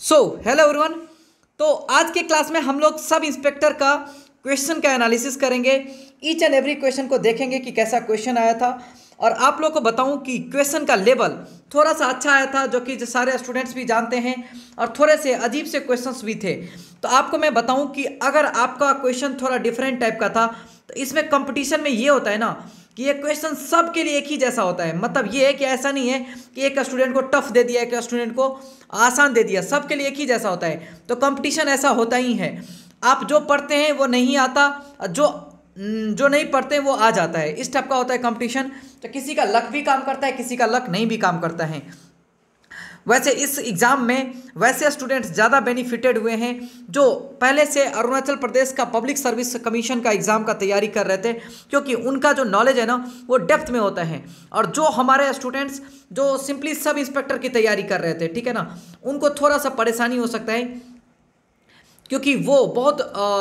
सो hello everyone तो आज के क्लास में हम लोग सब इंस्पेक्टर का क्वेश्चन का एनालिसिस करेंगे। ईच एंड एवरी क्वेश्चन को देखेंगे कि कैसा क्वेश्चन आया था। और आप लोग को बताऊँ कि क्वेश्चन का लेवल थोड़ा सा अच्छा आया था, जो कि सारे स्टूडेंट्स भी जानते हैं और थोड़े से अजीब से क्वेश्चंस भी थे। तो आपको मैं बताऊँ कि अगर आपका क्वेश्चन थोड़ा डिफरेंट टाइप का था तो इसमें कंपटीशन में ये होता है ना कि ये क्वेश्चन सबके लिए एक ही जैसा होता है। मतलब ये है कि ऐसा नहीं है कि एक स्टूडेंट को टफ दे दिया, एक स्टूडेंट को आसान दे दिया। सबके लिए एक ही जैसा होता है। तो कंपटीशन ऐसा होता ही है। आप जो पढ़ते हैं, वो नहीं आता। जो जो नहीं पढ़ते वो आ जाता है। इस टाइप का होता है कंपटीशन तो किसी का लक भी काम करता है, किसी का लक नहीं भी काम करता है। वैसे इस एग्ज़ाम में वैसे स्टूडेंट्स ज़्यादा बेनिफिटेड हुए हैं, जो पहले से अरुणाचल प्रदेश का पब्लिक सर्विस कमीशन का एग्ज़ाम का तैयारी कर रहे थे, क्योंकि उनका जो नॉलेज है ना, वो डेप्थ में होता है। और जो हमारे स्टूडेंट्स जो सिंपली सब इंस्पेक्टर की तैयारी कर रहे थे, ठीक है ना, उनको थोड़ा सा परेशानी हो सकता है क्योंकि वो बहुत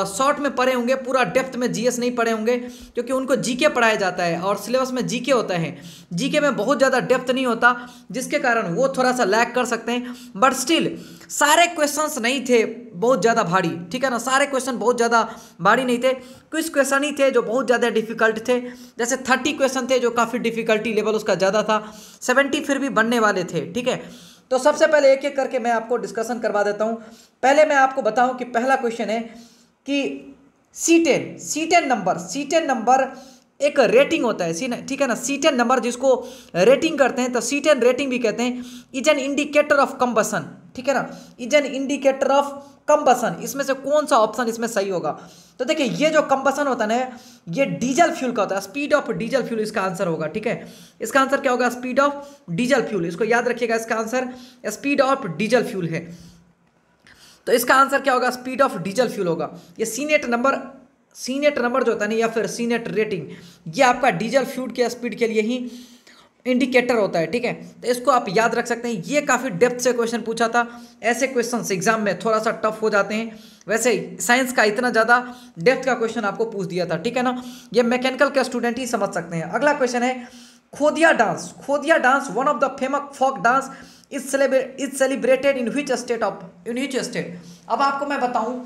शॉर्ट में पढ़े होंगे, पूरा डेप्थ में जीएस नहीं पढ़े होंगे, क्योंकि उनको जीके पढ़ाया जाता है और सिलेबस में जीके होता है। जीके में बहुत ज़्यादा डेप्थ नहीं होता, जिसके कारण वो थोड़ा सा लैक कर सकते हैं। बट स्टिल सारे क्वेश्चंस नहीं थे, बहुत ज़्यादा भारी, ठीक है ना? सारे क्वेश्चन बहुत ज़्यादा भारी नहीं थे। कुछ क्वेश्चन ही थे जो बहुत ज़्यादा डिफ़िकल्ट थे। जैसे थर्टी क्वेश्चन थे जो काफ़ी डिफिकल्टी लेवल उसका ज़्यादा था। सेवेंटी फिर भी बनने वाले थे, ठीक है? तो सबसे पहले एक एक करके मैं आपको डिस्कशन करवा देता हूँ। पहले मैं आपको बताऊँ कि पहला क्वेश्चन है कि C ten C ten number C ten number एक रेटिंग होता है सी ठीक है ना? सी टेन नंबर जिसको रेटिंग करते हैं तो सी टेन रेटिंग भी कहते हैं is an indicator of combustion ठीक है ना? Is an indicator of combustion इसमें से कौन सा ऑप्शन इसमें सही होगा? तो देखिए, ये जो कम्बसन होता है ना, ये डीजल फ्यूल का होता है स्पीड ऑफ़ डीजल फ्यूल इसका आंसर होगा, ठीक है? इसका आंसर क्या होगा? स्पीड ऑफ़ डीजल फ्यूल इसको याद रखिएगा इसका answer speed of diesel fuel है। तो इसका आंसर क्या होगा? स्पीड ऑफ़ डीजल फ्यूल होगा। ये सीनेट नंबर सीनेट नंबर जो होता है ना, या फिर सीनेट रेटिंग, ये आपका डीजल फ्यूल के स्पीड के लिए ही इंडिकेटर होता है, ठीक है? तो इसको आप याद रख सकते हैं। ये काफ़ी डेप्थ से क्वेश्चन पूछा था। ऐसे क्वेश्चन एग्ज़ाम में थोड़ा सा टफ हो जाते हैं। वैसे साइंस का इतना ज़्यादा डेप्थ का क्वेश्चन आपको पूछ दिया था, ठीक है ना? ये मैकेनिकल के स्टूडेंट ही समझ सकते हैं। अगला क्वेश्चन है, Khodiya dance. Khodiya dance one of the famous folk dance is is celebrated in which state of in which state अब आपको मैं बताऊँ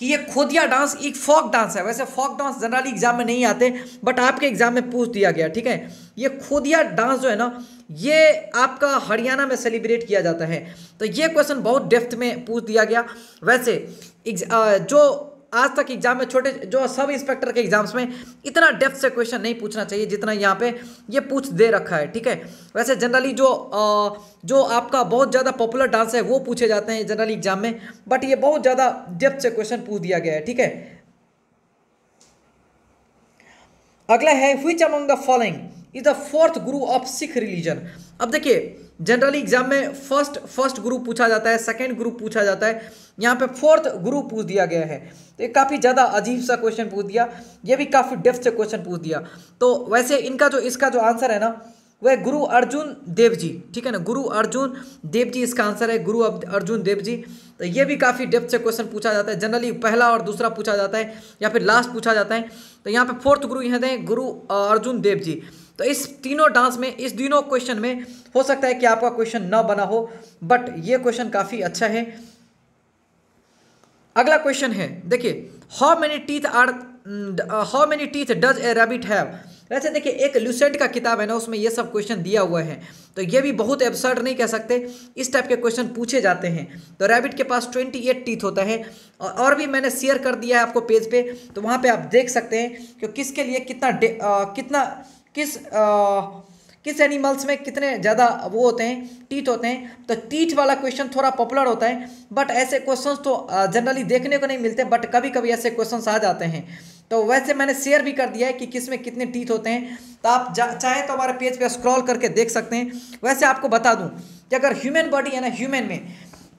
कि ये खोदिया डांस एक फोक डांस है। वैसे फोक डांस जनरली एग्ज़ाम में नहीं आते बट आपके एग्ज़ाम में पूछ दिया गया, ठीक है? ये खोदिया डांस जो है ना, ये आपका हरियाणा में सेलिब्रेट किया जाता है। तो ये क्वेश्चन बहुत डेफ्थ में पूछ दिया गया। वैसे जो आज तक एग्ज़ाम में छोटे जो सब इंस्पेक्टर के एग्ज़ाम्स में इतना डेप्थ से क्वेश्चन नहीं पूछना चाहिए जितना यहाँ पे ये पूछ दे रखा है ठीक है? वैसे जनरली जो आ, जो आपका बहुत ज़्यादा पॉपुलर डांस है वो पूछे जाते हैं जनरली एग्ज़ाम में बट ये बहुत ज़्यादा डेप्थ से क्वेश्चन पूछ दिया गया है ठीक है? अगला है which among the following is the fourth guru of Sikh religion अब देखिए जनरली एग्ज़ाम में फ़र्स्ट फ़र्स्ट ग्रुप पूछा जाता है सेकेंड ग्रुप पूछा जाता है। यहाँ पे फोर्थ ग्रुप पूछ दिया गया है। तो ये काफ़ी ज़्यादा अजीब सा क्वेश्चन पूछ दिया। ये भी काफ़ी डेप्थ से क्वेश्चन पूछ दिया। तो वैसे इनका जो, इसका जो आंसर है ना, वह गुरु अर्जुन देव जी, ठीक है ना? गुरु अर्जुन देव जी इसका आंसर है, गुरु अर्जुन देव जी। तो ये भी काफ़ी डेप्थ से क्वेश्चन पूछा जाता है। जनरली पहला और दूसरा पूछा जाता है, या फिर लास्ट पूछा जाता है। तो यहाँ पे फोर्थ गुरु यहाँ दें, गुरु अर्जुन देव जी। तो इस तीनों डांस में इस तीनों क्वेश्चन में हो सकता है कि आपका क्वेश्चन न बना हो बट ये क्वेश्चन काफ़ी अच्छा है। अगला क्वेश्चन है देखिए how many teeth are how many teeth does a rabbit have वैसे देखिए एक लूसेंट का किताब है ना उसमें ये सब क्वेश्चन दिया हुआ है। तो ये भी बहुत एबसर्ड नहीं कह सकते इस टाइप के क्वेश्चन पूछे जाते हैं। तो रैबिट के पास 28 टीथ होता है और भी मैंने शेयर कर दिया है आपको पेज पे तो वहाँ पे आप देख सकते हैं कि किसके लिए कितना आ, कितना किस आ, किस एनिमल्स में कितने ज़्यादा वो होते हैं टीथ होते हैं तो टीथ वाला क्वेश्चन थोड़ा पॉपुलर होता है बट ऐसे क्वेश्चंस तो जनरली देखने को नहीं मिलते बट कभी कभी ऐसे क्वेश्चंस आ जाते हैं। तो वैसे मैंने शेयर भी कर दिया है कि किसमें कितने टीथ होते हैं तो आप चाहें तो हमारे पेज पे स्क्रॉल करके देख सकते हैं। वैसे आपको बता दूँ कि अगर ह्यूमन बॉडी है ना ह्यूमन में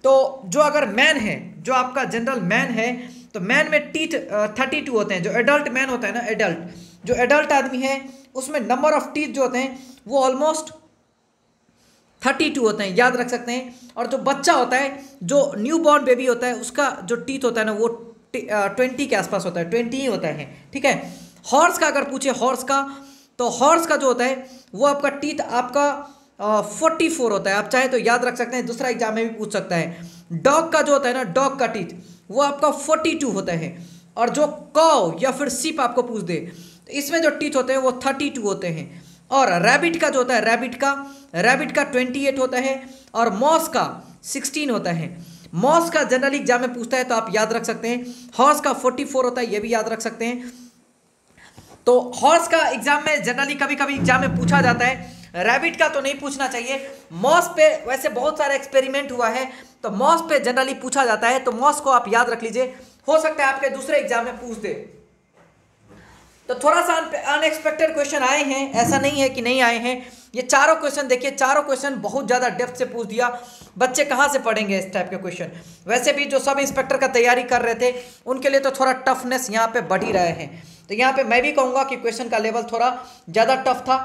तो जो अगर मैन है जो आपका जनरल मैन है तो मैन में टीथ थर्टी टू होते हैं जो एडल्ट मैन होता है ना एडल्ट जो एडल्ट आदमी है, उसमें नंबर ऑफ़ टीथ जो होते हैं, वो ऑलमोस्ट थर्टी टू होते हैं, याद रख सकते हैं। और जो बच्चा होता है, जो न्यू बॉर्न बेबी होता है, उसका जो टीथ होता है ना, वो ट्वेंटी के आसपास होता है ट्वेंटी ही होता है, ठीक है? हॉर्स का अगर पूछे हॉर्स का तो हॉर्स का जो होता है, वो आपका टीथ आपका फोर्टी फोर होता है। आप चाहे तो याद रख सकते हैं, दूसरा एग्ज़ाम में भी पूछ सकता है। डॉग का जो होता है ना डॉग का टीथ वो आपका फोर्टी टू होता है। और जो कौ या फिर सिप आपको पूछ दे तो इसमें जो टीथ होते हैं, वो थर्टी टू होते हैं। और रैबिट का जो होता है रैबिट का रैबिट का ट्वेंटी एट होता है और मॉस का सिक्सटीन होता है। मॉस का जनरली एग्ज़ाम में पूछता है तो आप याद रख सकते हैं। हॉर्स का फोर्टी फोर होता है, ये भी याद रख सकते हैं। तो हॉर्स का एग्ज़ाम में जनरली कभी कभी एग्ज़ाम में पूछा जाता है रैबिट का तो नहीं पूछना चाहिए। मॉस पे वैसे बहुत सारा एक्सपेरिमेंट हुआ है तो मॉस पे जनरली पूछा जाता है। तो मॉस को आप याद रख लीजिए। हो सकता है आपके दूसरे एग्ज़ाम में पूछ दे। तो थोड़ा सा अनएक्सपेक्टेड क्वेश्चन आए हैं। ऐसा नहीं है कि नहीं आए हैं। ये चारों क्वेश्चन देखिए, चारों क्वेश्चन बहुत ज़्यादा डेप्थ से पूछ दिया। बच्चे कहाँ से पढ़ेंगे इस टाइप के क्वेश्चन वैसे भी जो सब इंस्पेक्टर का तैयारी कर रहे थे, उनके लिए तो थोड़ा टफनेस यहाँ पे बढ़ ही रहे हैं। तो यहाँ पे मैं भी कहूँगा कि क्वेश्चन का लेवल थोड़ा ज़्यादा टफ था,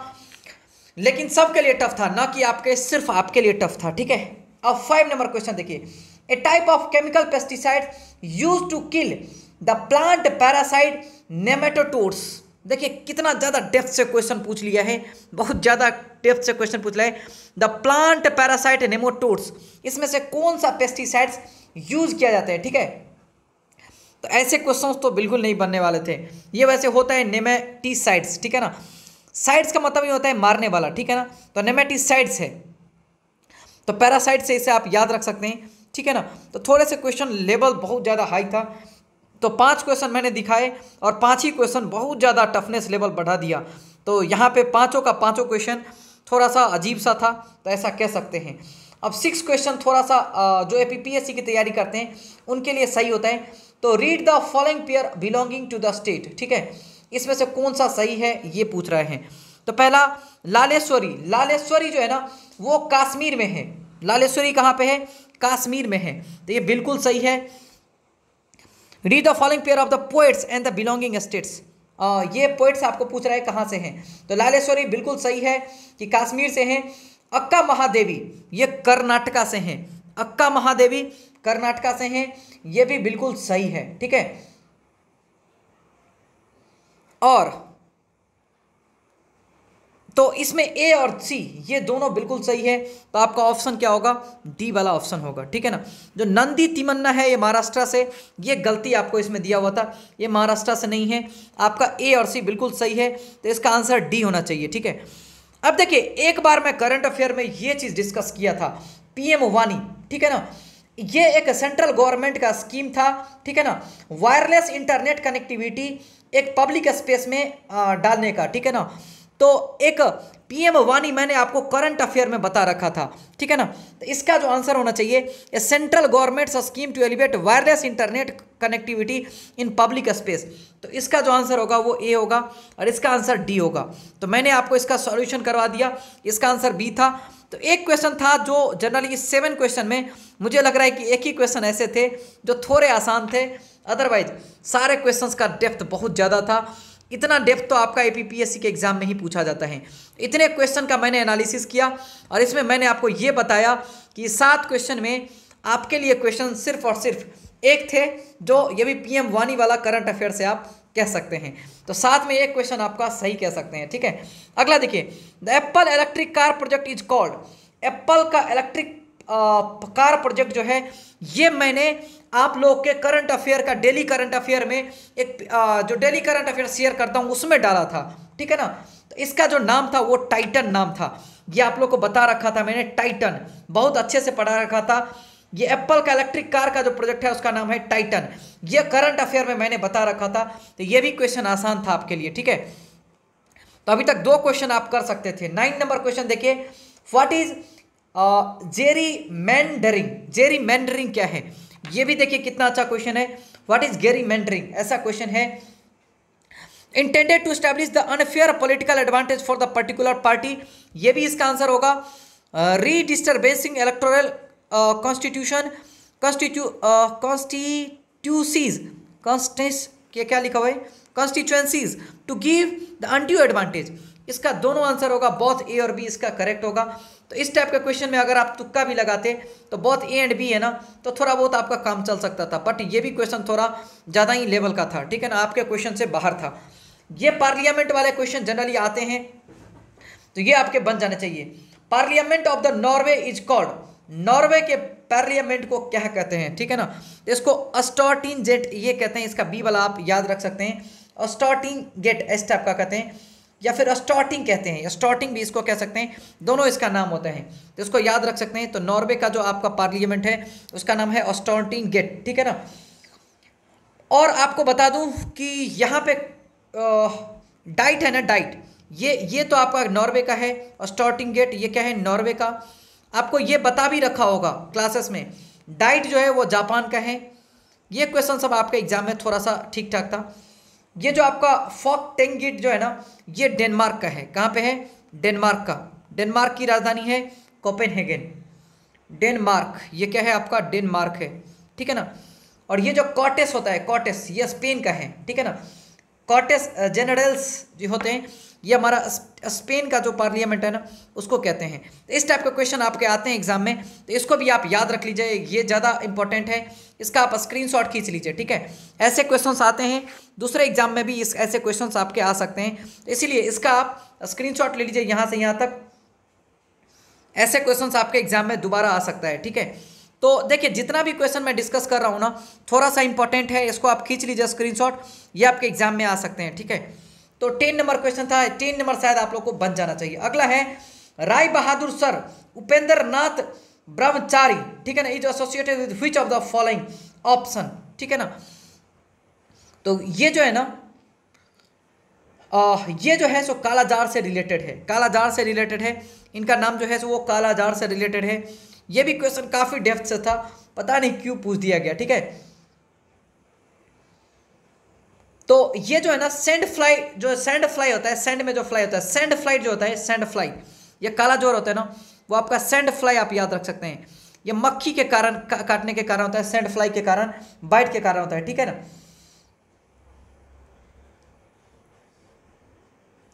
लेकिन सबके लिए टफ था, ना कि आपके, सिर्फ़ आपके लिए टफ था, ठीक है? अब फाइव नंबर क्वेश्चन देखिए। A type of chemical pesticide use to kill the plant parasite nematodes देखिए, कितना ज़्यादा डेप्थ से क्वेश्चन पूछ लिया है, बहुत ज़्यादा डेप्थ से क्वेश्चन पूछ लिया है। द प्लांट पैरासाइट नेमोटोड्स इसमें से कौन सा पेस्टिसाइड्स यूज़ किया जाता है, ठीक है? तो ऐसे क्वेश्चन तो बिल्कुल नहीं बनने वाले थे। ये वैसे होता है नेमेटिसाइड्स ठीक है ना? साइड्स का मतलब ये होता है मारने वाला, ठीक है ना? तो नेमेटिसाइड्स है। तो पैरासाइट से इसे आप याद रख सकते हैं, ठीक है ना? तो थोड़े से क्वेश्चन लेवल बहुत ज़्यादा हाई था। तो पाँच क्वेश्चन मैंने दिखाए और पाँच ही क्वेश्चन बहुत ज़्यादा टफनेस लेवल बढ़ा दिया। तो यहाँ पे पाँचों का पाँचों क्वेश्चन थोड़ा सा अजीब सा था तो ऐसा कह सकते हैं। अब सिक्स क्वेश्चन थोड़ा सा जो ए की तैयारी करते हैं, उनके लिए सही होता है। तो read the following pair belonging to the state ठीक है? इसमें से कौन सा सही है, ये पूछ रहे हैं। तो पहला, लालेश्वरी। लालेश्वरी जो है ना, वो कश्मीर में है। लालेश्वरी कहाँ पे है? कश्मीर में है। तो ये बिल्कुल सही है। Read the following pair of the poets and the belonging states ये पोइट्स आपको पूछ रहा है कहाँ से हैं? तो लालेश्वरी बिल्कुल सही है कि काश्मीर से हैं। अक्का महादेवी, ये कर्नाटका से हैं। अक्का महादेवी, कर्नाटका से हैं। ये भी बिल्कुल सही है, ठीक है? और तो इसमें ए और सी ये दोनों बिल्कुल सही है। तो आपका ऑप्शन क्या होगा? डी वाला ऑप्शन होगा, ठीक है ना? जो नंदी तिमन्ना है ये महाराष्ट्र से, ये गलती आपको इसमें दिया हुआ था। ये महाराष्ट्र से नहीं है। आपका ए और सी बिल्कुल सही है। तो इसका आंसर डी होना चाहिए, ठीक है? अब देखिए, एक बार मैं करंट अफेयर में ये चीज़ डिस्कस किया था पीएम वानी ठीक है ना? ये एक सेंट्रल गवर्नमेंट का स्कीम था, ठीक है ना? वायरलेस इंटरनेट कनेक्टिविटी एक पब्लिक स्पेस में डालने का, ठीक है ना? तो एक पीएम वानी मैंने आपको करंट अफेयर में बता रखा था, ठीक है ना? तो इसका जो आंसर होना चाहिए a central government scheme to elevate wireless internet connectivity in public space तो इसका जो आंसर होगा वो ए होगा और इसका आंसर डी होगा। तो मैंने आपको इसका सॉल्यूशन करवा दिया, इसका आंसर बी था। तो एक क्वेश्चन था जो जनरली इस सेवन क्वेश्चन में मुझे लग रहा है कि एक ही क्वेश्चन ऐसे थे जो थोड़े आसान थे। अदरवाइज़ सारे क्वेश्चंस का डेप्थ बहुत ज़्यादा था। इतना डेप्थ तो आपका एपीपीएससी के एग्ज़ाम में ही पूछा जाता है। इतने क्वेश्चन का मैंने एनालिसिस किया और इसमें मैंने आपको ये बताया कि सात क्वेश्चन में आपके लिए क्वेश्चन सिर्फ़ और सिर्फ़ एक थे जो ये भी पीएम वानी वाला करंट अफेयर से आप कह सकते हैं। तो साथ में एक क्वेश्चन आपका सही कह सकते हैं, ठीक है? अगला देखिए, the Apple electric car project is called Apple का इलेक्ट्रिक कार प्रोजेक्ट जो है, ये मैंने आप लोग के करंट अफेयर का डेली करंट अफेयर में एक आ, जो डेली करंट अफेयर शेयर करता हूँ उसमें डाला था ठीक है ना? तो इसका जो नाम था वो टाइटन नाम था। ये आप लोग को बता रखा था मैंने टाइटन बहुत अच्छे से पढ़ा रखा था। ये एप्पल का इलेक्ट्रिक कार का जो प्रोजेक्ट है उसका नाम है टाइटन ये करंट अफेयर में मैंने बता रखा था तो ये भी क्वेश्चन आसान था आपके लिए ठीक है? तो अभी तक दो क्वेश्चन आप कर सकते थे। नाइन नंबर क्वेश्चन देखिए। What is gerrymandering gerrymandering क्या है? ये भी देखिए कितना अच्छा क्वेश्चन है। व्हाट इज़ गेरी मैंडरिंग ऐसा क्वेश्चन है। Intended to establish the unfair political advantage for the particular party ये भी इसका आंसर होगा। Redistributing electoral constitution constitu constituencies constants क्या क्या लिखा हुआ है? Constituencies to give the undue advantage इसका दोनों आंसर होगा। बहुत ए और बी इसका करेक्ट होगा। तो इस टाइप का क्वेश्चन में अगर आप तुक्का भी लगाते तो बहुत ए एंड बी है ना तो थोड़ा बहुत आपका काम चल सकता था बट ये भी क्वेश्चन थोड़ा ज़्यादा ही लेवल का था, ठीक है ना, आपके क्वेश्चन से बाहर था। ये पार्लियामेंट वाले क्वेश्चन जनरली आते हैं तो ये आपके बन जाने चाहिए। Parliament of the Norway is called Norway के पार्लियामेंट को क्या कहते हैं, ठीक है ना, इसको अस्टॉटिन जेट ये कहते हैं, इसका बी वाला आप याद रख सकते हैं अस्टॉटिन गेट इस टाइप का कहते हैं। या फिर स्टार्टिंग कहते हैं स्टार्टिंग भी इसको कह सकते हैं, दोनों इसका नाम होता है। तो इसको याद रख सकते हैं तो नॉर्वे का जो आपका पार्लियामेंट है, उसका नाम है स्टार्टिंग गेट, ठीक है ना? और आपको बता दूँ कि यहाँ पे डाइट है ना, डाइट। ये ये तो आपका नॉर्वे का है स्टार्टिंग गेट, ये क्या है, नॉर्वे का। आपको ये बता भी रखा होगा क्लासेस में, डाइट जो है वो जापान का है। ये क्वेश्चन सब आपके एग्ज़ाम में थोड़ा सा ठीक ठाक था। ये जो आपका फॉक टेंगिट जो है ना, ये डेनमार्क का है। कहाँ पे है? डेनमार्क का। डेनमार्क की राजधानी है कोपेनहेगन। डेनमार्क, ये क्या है आपका? डेनमार्क है। ठीक है ना? और ये जो कॉटेस होता है कॉटेस ये स्पेन का है। ठीक है ना? कॉटेस जनरल्स जो होते हैं ये हमारा स्पेन का जो पार्लियामेंट है ना, उसको कहते हैं। इस टाइप के क्वेश्चन आपके आते हैं एग्ज़ाम में तो इसको भी आप याद रख लीजिए, ये ज़्यादा इंपॉर्टेंट है। इसका आप स्क्रीनशॉट खींच लीजिए, ठीक है? ऐसे क्वेश्चंस आते हैं, दूसरे एग्ज़ाम में भी इस, ऐसे क्वेश्चंस आपके आ सकते हैं। इसीलिए इसका आप स्क्रीनशॉट ले लीजिए यहाँ से यहाँ तक। ऐसे क्वेश्चन आपके एग्ज़ाम में दोबारा आ सकता है, ठीक है? तो देखिए, जितना भी क्वेश्चन मैं डिस्कस कर रहा हूँ ना, थोड़ा सा इंपॉर्टेंट है, इसको आप खींच लीजिए स्क्रीनशॉट ये आपके एग्ज़ाम में आ सकते हैं, ठीक है? तो टेन नंबर क्वेश्चन था टेन नंबर शायद आप लोग को बन जाना चाहिए। अगला है राय बहादुर सर उपेंद्र नाथ ब्रह्मचारी ठीक है ना is associated with which of the following option ठीक है ना? तो ये जो है ना आ, ये जो है सो कालाजार से रिलेटेड है। कालाजार से रिलेटेड है इनका नाम जो है सो वो कालाजार से रिलेटेड है। ये भी क्वेश्चन काफ़ी डेप्थ से था पता नहीं क्यों पूछ दिया गया ठीक है? तो ये जो है ना सेंड फ्लाई जो सेंड फ्लाई होता है सेंड में जो फ्लाई होता है सेंड फ़्लाइट जो होता है सेंड फ्लाई ये काला ज़ोर होता है ना वो आपका सेंड फ्लाई आप याद रख सकते हैं। ये मक्खी के कारण का, काटने के कारण होता है सेंड फ्लाई के कारण बाइट के कारण होता है ठीक है ना?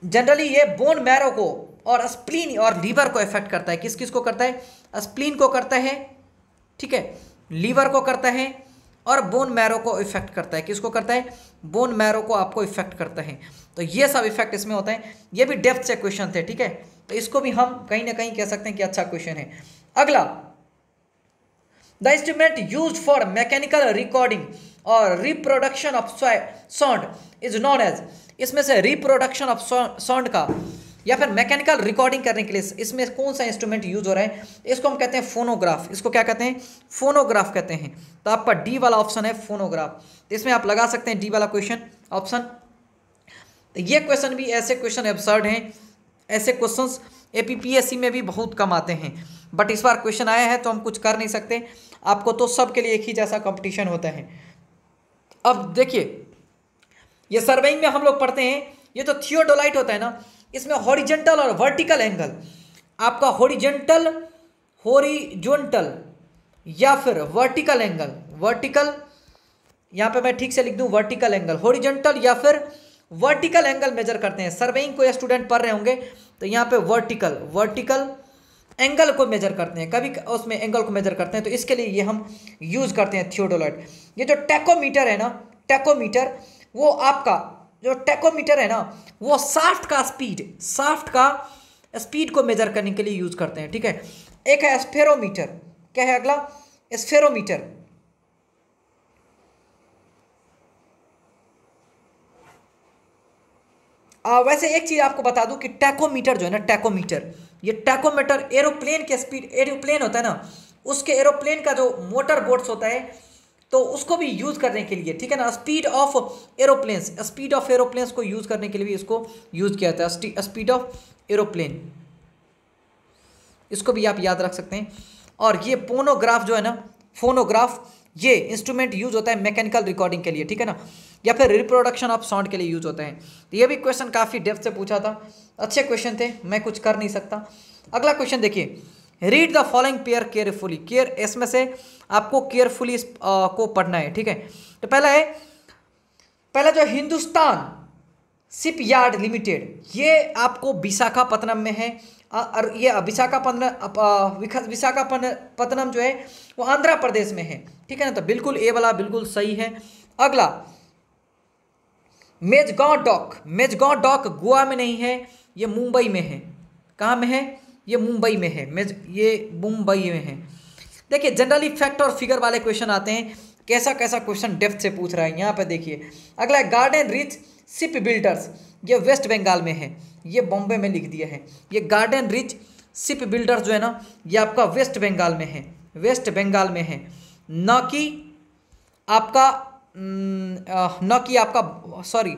जनरली ये बोन मैरो को और स्प्लीन और लीवर को इफ़ेक्ट करता है। किस किस को करता है? स्प्लीन को करता है ठीक है? लीवर को करता है और बोन मैरो को इफ़ेक्ट करता है। किसको करता है? बोन मैरो को आपको इफ़ेक्ट करता है। तो ये सब इफ़ेक्ट इसमें होता है। ये भी डेप्थ से क्वेश्चन थे, ठीक है? तो इसको भी हम कहीं ना कहीं कह सकते हैं कि अच्छा क्वेश्चन है। अगला the instrument use for mechanical recording और reproduction of sound is known as इसमें से रिप्रोडक्शन ऑफ़ साउंड का या फिर मैकेनिकल रिकॉर्डिंग करने के लिए इसमें कौन सा इंस्ट्रूमेंट यूज़ हो रहा है? इसको हम कहते हैं फोनोग्राफ इसको क्या कहते हैं? फोनोग्राफ कहते हैं। तो आपका डी वाला ऑप्शन है फोनोग्राफ तो इसमें आप लगा सकते हैं डी वाला क्वेश्चन ऑप्शन तो ये क्वेश्चन भी ऐसे क्वेश्चन एब्सर्ड हैं, ऐसे क्वेश्चन एपीपीएससी में भी बहुत कम आते हैं। बट इस बार क्वेश्चन आया है तो हम कुछ कर नहीं सकते। आपको तो सब के लिए एक ही जैसा कंपटीशन होता है। अब देखिए, ये सर्वेइंग में हम लोग पढ़ते हैं। ये तो थियोडोलाइट होता है ना। इसमें हॉरिजेंटल और वर्टिकल एंगल आपका हॉरिजेंटल हॉरिजोंटल या फिर वर्टिकल एंगल वर्टिकल यहाँ पे मैं ठीक से लिख दूँ वर्टिकल एंगल हॉरिजेंटल या फिर वर्टिकल एंगल मेजर करते हैं। सर्वेइंग को स्टूडेंट पढ़ रहे होंगे तो यहाँ पे वर्टिकल वर्टिकल एंगल को मेजर करते हैं। कभी उसमें एंगल को मेजर करते हैं तो इसके लिए ये हम यूज़ करते हैं थियोडोलाइट ये जो टेकोमीटर है ना टेकोमीटर वो आपका जो टेकोमीटर है ना वो साफ्ट का स्पीड साफ्ट का स्पीड को मेजर करने के लिए यूज़ करते हैं ठीक है? एक है स्फेरोमीटर क्या है अगला? स्फेरोमीटर आ, वैसे एक चीज़ आपको बता दूँ कि टैकोमीटर जो है ना टैकोमीटर ये टैकोमीटर एरोप्लेन के स्पीड एरोप्लेन होता है ना उसके एरोप्लेन का जो मोटर बोट्स होता है तो उसको भी यूज़ करने के लिए, ठीक है ना? Speed of aeroplanes speed of aeroplanes को यूज़ करने के लिए भी इसको यूज़ किया जाता है। स्पीड ऑफ़ एरोप्लेन इसको भी आप याद रख सकते हैं। और ये पोनोग्राफ जो है ना फोनोग्राफ ये इंस्ट्रूमेंट यूज़ होता है मैकेनिकल रिकॉर्डिंग के लिए, ठीक है ना? या फिर रिप्रोडक्शन ऑफ़ साउंड के लिए यूज़ होता है। तो ये भी क्वेश्चन काफ़ी डेप्थ से पूछा था। अच्छे क्वेश्चन थे, मैं कुछ कर नहीं सकता। अगला क्वेश्चन देखिए। Read the following pair carefully care इसमें से आपको केयरफुली को पढ़ना है, ठीक है? तो पहला है, पहला जो हिंदुस्तान शिप यार्ड लिमिटेड ये आपको विशाखापत्तनम में है और ये विशाखापत्तनम विशाखापत्तनम जो है, वो आंध्र प्रदेश में है, ठीक है ना? तो बिल्कुल ए वाला बिल्कुल सही है। अगला, मेजगांव डॉक मेजगांव डॉक गोवा में नहीं है, ये मुंबई में है। कहाँ में है? ये मुंबई में है। मैं ये मुंबई में है। देखिए जनरली फैक्ट और फिगर वाले क्वेश्चन आते हैं। कैसा कैसा क्वेश्चन डेप्थ से पूछ रहा है, यहाँ पर देखिए। अगला गार्डन रिच सिप बिल्डर्स ये वेस्ट बंगाल में है। ये बॉम्बे में लिख दिया है। ये गार्डन रिच सिप बिल्डर्स जो है ना, ये आपका वेस्ट बंगाल में है। वेस्ट बंगाल में है। न कि आपका, न कि आपका सॉरी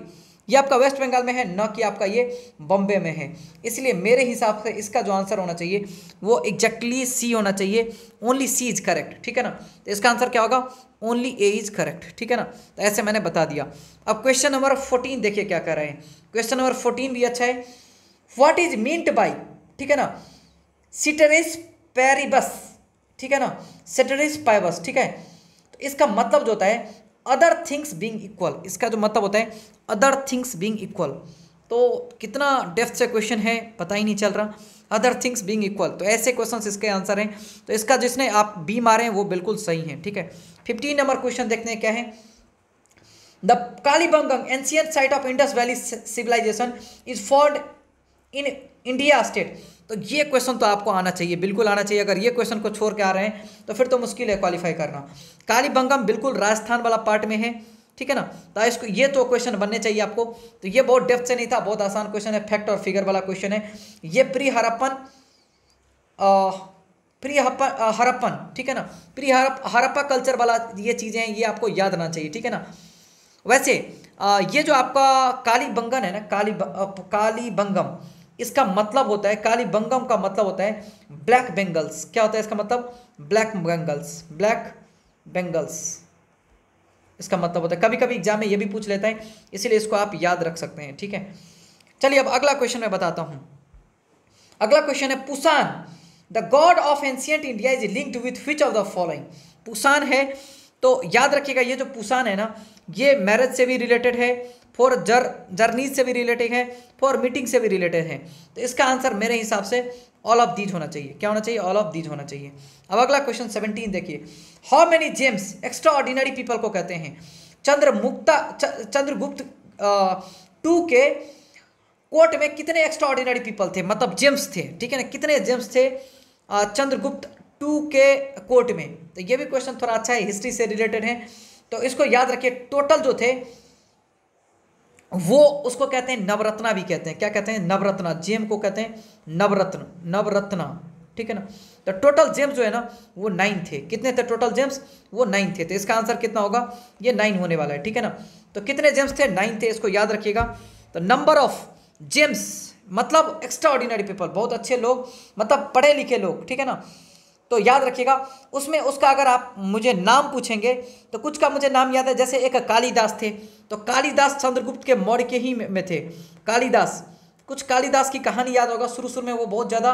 ये आपका वेस्ट बंगाल में है, न कि आपका ये बॉम्बे में है। इसलिए मेरे हिसाब से इसका जो आंसर होना चाहिए, वो एग्जैक्टली सी होना चाहिए। ओनली सी इज़ करेक्ट ठीक है ना? तो इसका आंसर क्या होगा? ओनली ए इज़ करेक्ट ठीक है ना? तो ऐसे मैंने बता दिया। अब क्वेश्चन नंबर फोर्टीन देखिए क्या कर रहे हैं। क्वेश्चन नंबर फोर्टीन भी अच्छा है। व्हाट इज़ मीन्ट बाई ठीक है ना? सिटरिस पैरिबस ठीक है ना? सिटरिस पाइबस ठीक है? तो इसका मतलब जो होता है अदर थिंग्स बींग इक्वल इसका जो मतलब होता है अदर थिंग्स बींग इक्वल तो कितना डेप्थ से क्वेश्चन है, पता ही नहीं चल रहा. अदर थिंग्स बींग इक्वल तो ऐसे क्वेश्चन इसके आंसर हैं. तो इसका जिसने आप बी मारे हैं, वो बिल्कुल सही है, ठीक है? फिफ्टीन नंबर क्वेश्चन देखते हैं, क्या है? The Kalibangan ancient site of Indus valley civilization is found in India state तो ये क्वेश्चन तो आपको आना चाहिए बिल्कुल आना चाहिए। अगर ये क्वेश्चन को छोड़ के आ रहे हैं तो फिर तो मुश्किल है क्वालिफाई करना। कालीबंगम बिल्कुल राजस्थान वाला पार्ट में है ठीक है ना? तो इसको ये तो क्वेश्चन बनने चाहिए आपको। तो ये बहुत डेप्थ से नहीं था बहुत आसान क्वेश्चन है फैक्ट और फिगर वाला क्वेश्चन है। ये प्री हरप्पन प्री हरप्पन ठीक है ना? प्री हरप हरप्पा कल्चर वाला ये चीज़ें हैं ये आपको याद आना चाहिए ठीक है ना? वैसे आ, ये जो आपका काली बंगन है ना काली काली बंगम इसका मतलब होता है, काली बंगम का मतलब होता है ब्लैक बेंगल्स क्या होता है इसका मतलब? ब्लैक बेंगल्स ब्लैक बेंगल्स इसका मतलब होता है कभी कभी एग्ज़ाम में ये भी पूछ लेता है, इसीलिए इसको आप याद रख सकते हैं, ठीक है? चलिए अब अगला क्वेश्चन मैं बताता हूँ। अगला क्वेश्चन है, Pusan. The god of ancient India is linked with which of the following Pusan है तो याद रखिएगा, ये जो पुसान है ना ये मैरिज से भी रिलेटेड है फॉर जर जर्नीज से भी रिलेटेड है फॉर मीटिंग से भी रिलेटेड है। तो इसका आंसर मेरे हिसाब से ऑल ऑफ़ दीज होना चाहिए। क्या होना चाहिए? ऑल ऑफ़ दीज होना चाहिए। अब अगला क्वेश्चन सेवनटीन देखिए। How many gems extraordinary people को कहते हैं? चंद्रमुक्ता चंद्रगुप्त टू के कोर्ट में कितने एक्स्ट्रा ऑर्डिनरी पीपल थे? मतलब जेम्स थे, ठीक है ना? कितने जेम्स थे? चंद्रगुप्त टू के कोर्ट में। तो ये भी क्वेश्चन थोड़ा अच्छा है हिस्ट्री से रिलेटेड है। तो इसको याद रखिए टोटल जो थे, वो उसको कहते हैं नवरत्ना भी कहते हैं। क्या कहते हैं? नवरत्ना। जेम को कहते हैं नवरत्न, नवरत्ना। ठीक है ना? तो टोटल जेम्स जो है ना, वो नाइन थे। कितने थे टोटल जेम्स वो नाइन थे। तो इसका आंसर कितना होगा? ये नाइन होने वाला है। ठीक है ना? तो कितने जेम्स थे? नाइन थे। इसको याद रखिएगा। तो नंबर ऑफ़ जेम्स मतलब एक्स्ट्रा ऑर्डिनरी पीपल बहुत अच्छे लोग मतलब पढ़े लिखे लोग। ठीक है ना? तो याद रखिएगा, उसमें उसका अगर आप मुझे नाम पूछेंगे तो कुछ का मुझे नाम याद है, जैसे एक कालीदास थे तो कालीदास चंद्रगुप्त के मौर्य के ही में थे। कालीदास, कुछ कालीदास की कहानी याद होगा शुरू शुरू में वो बहुत ज़्यादा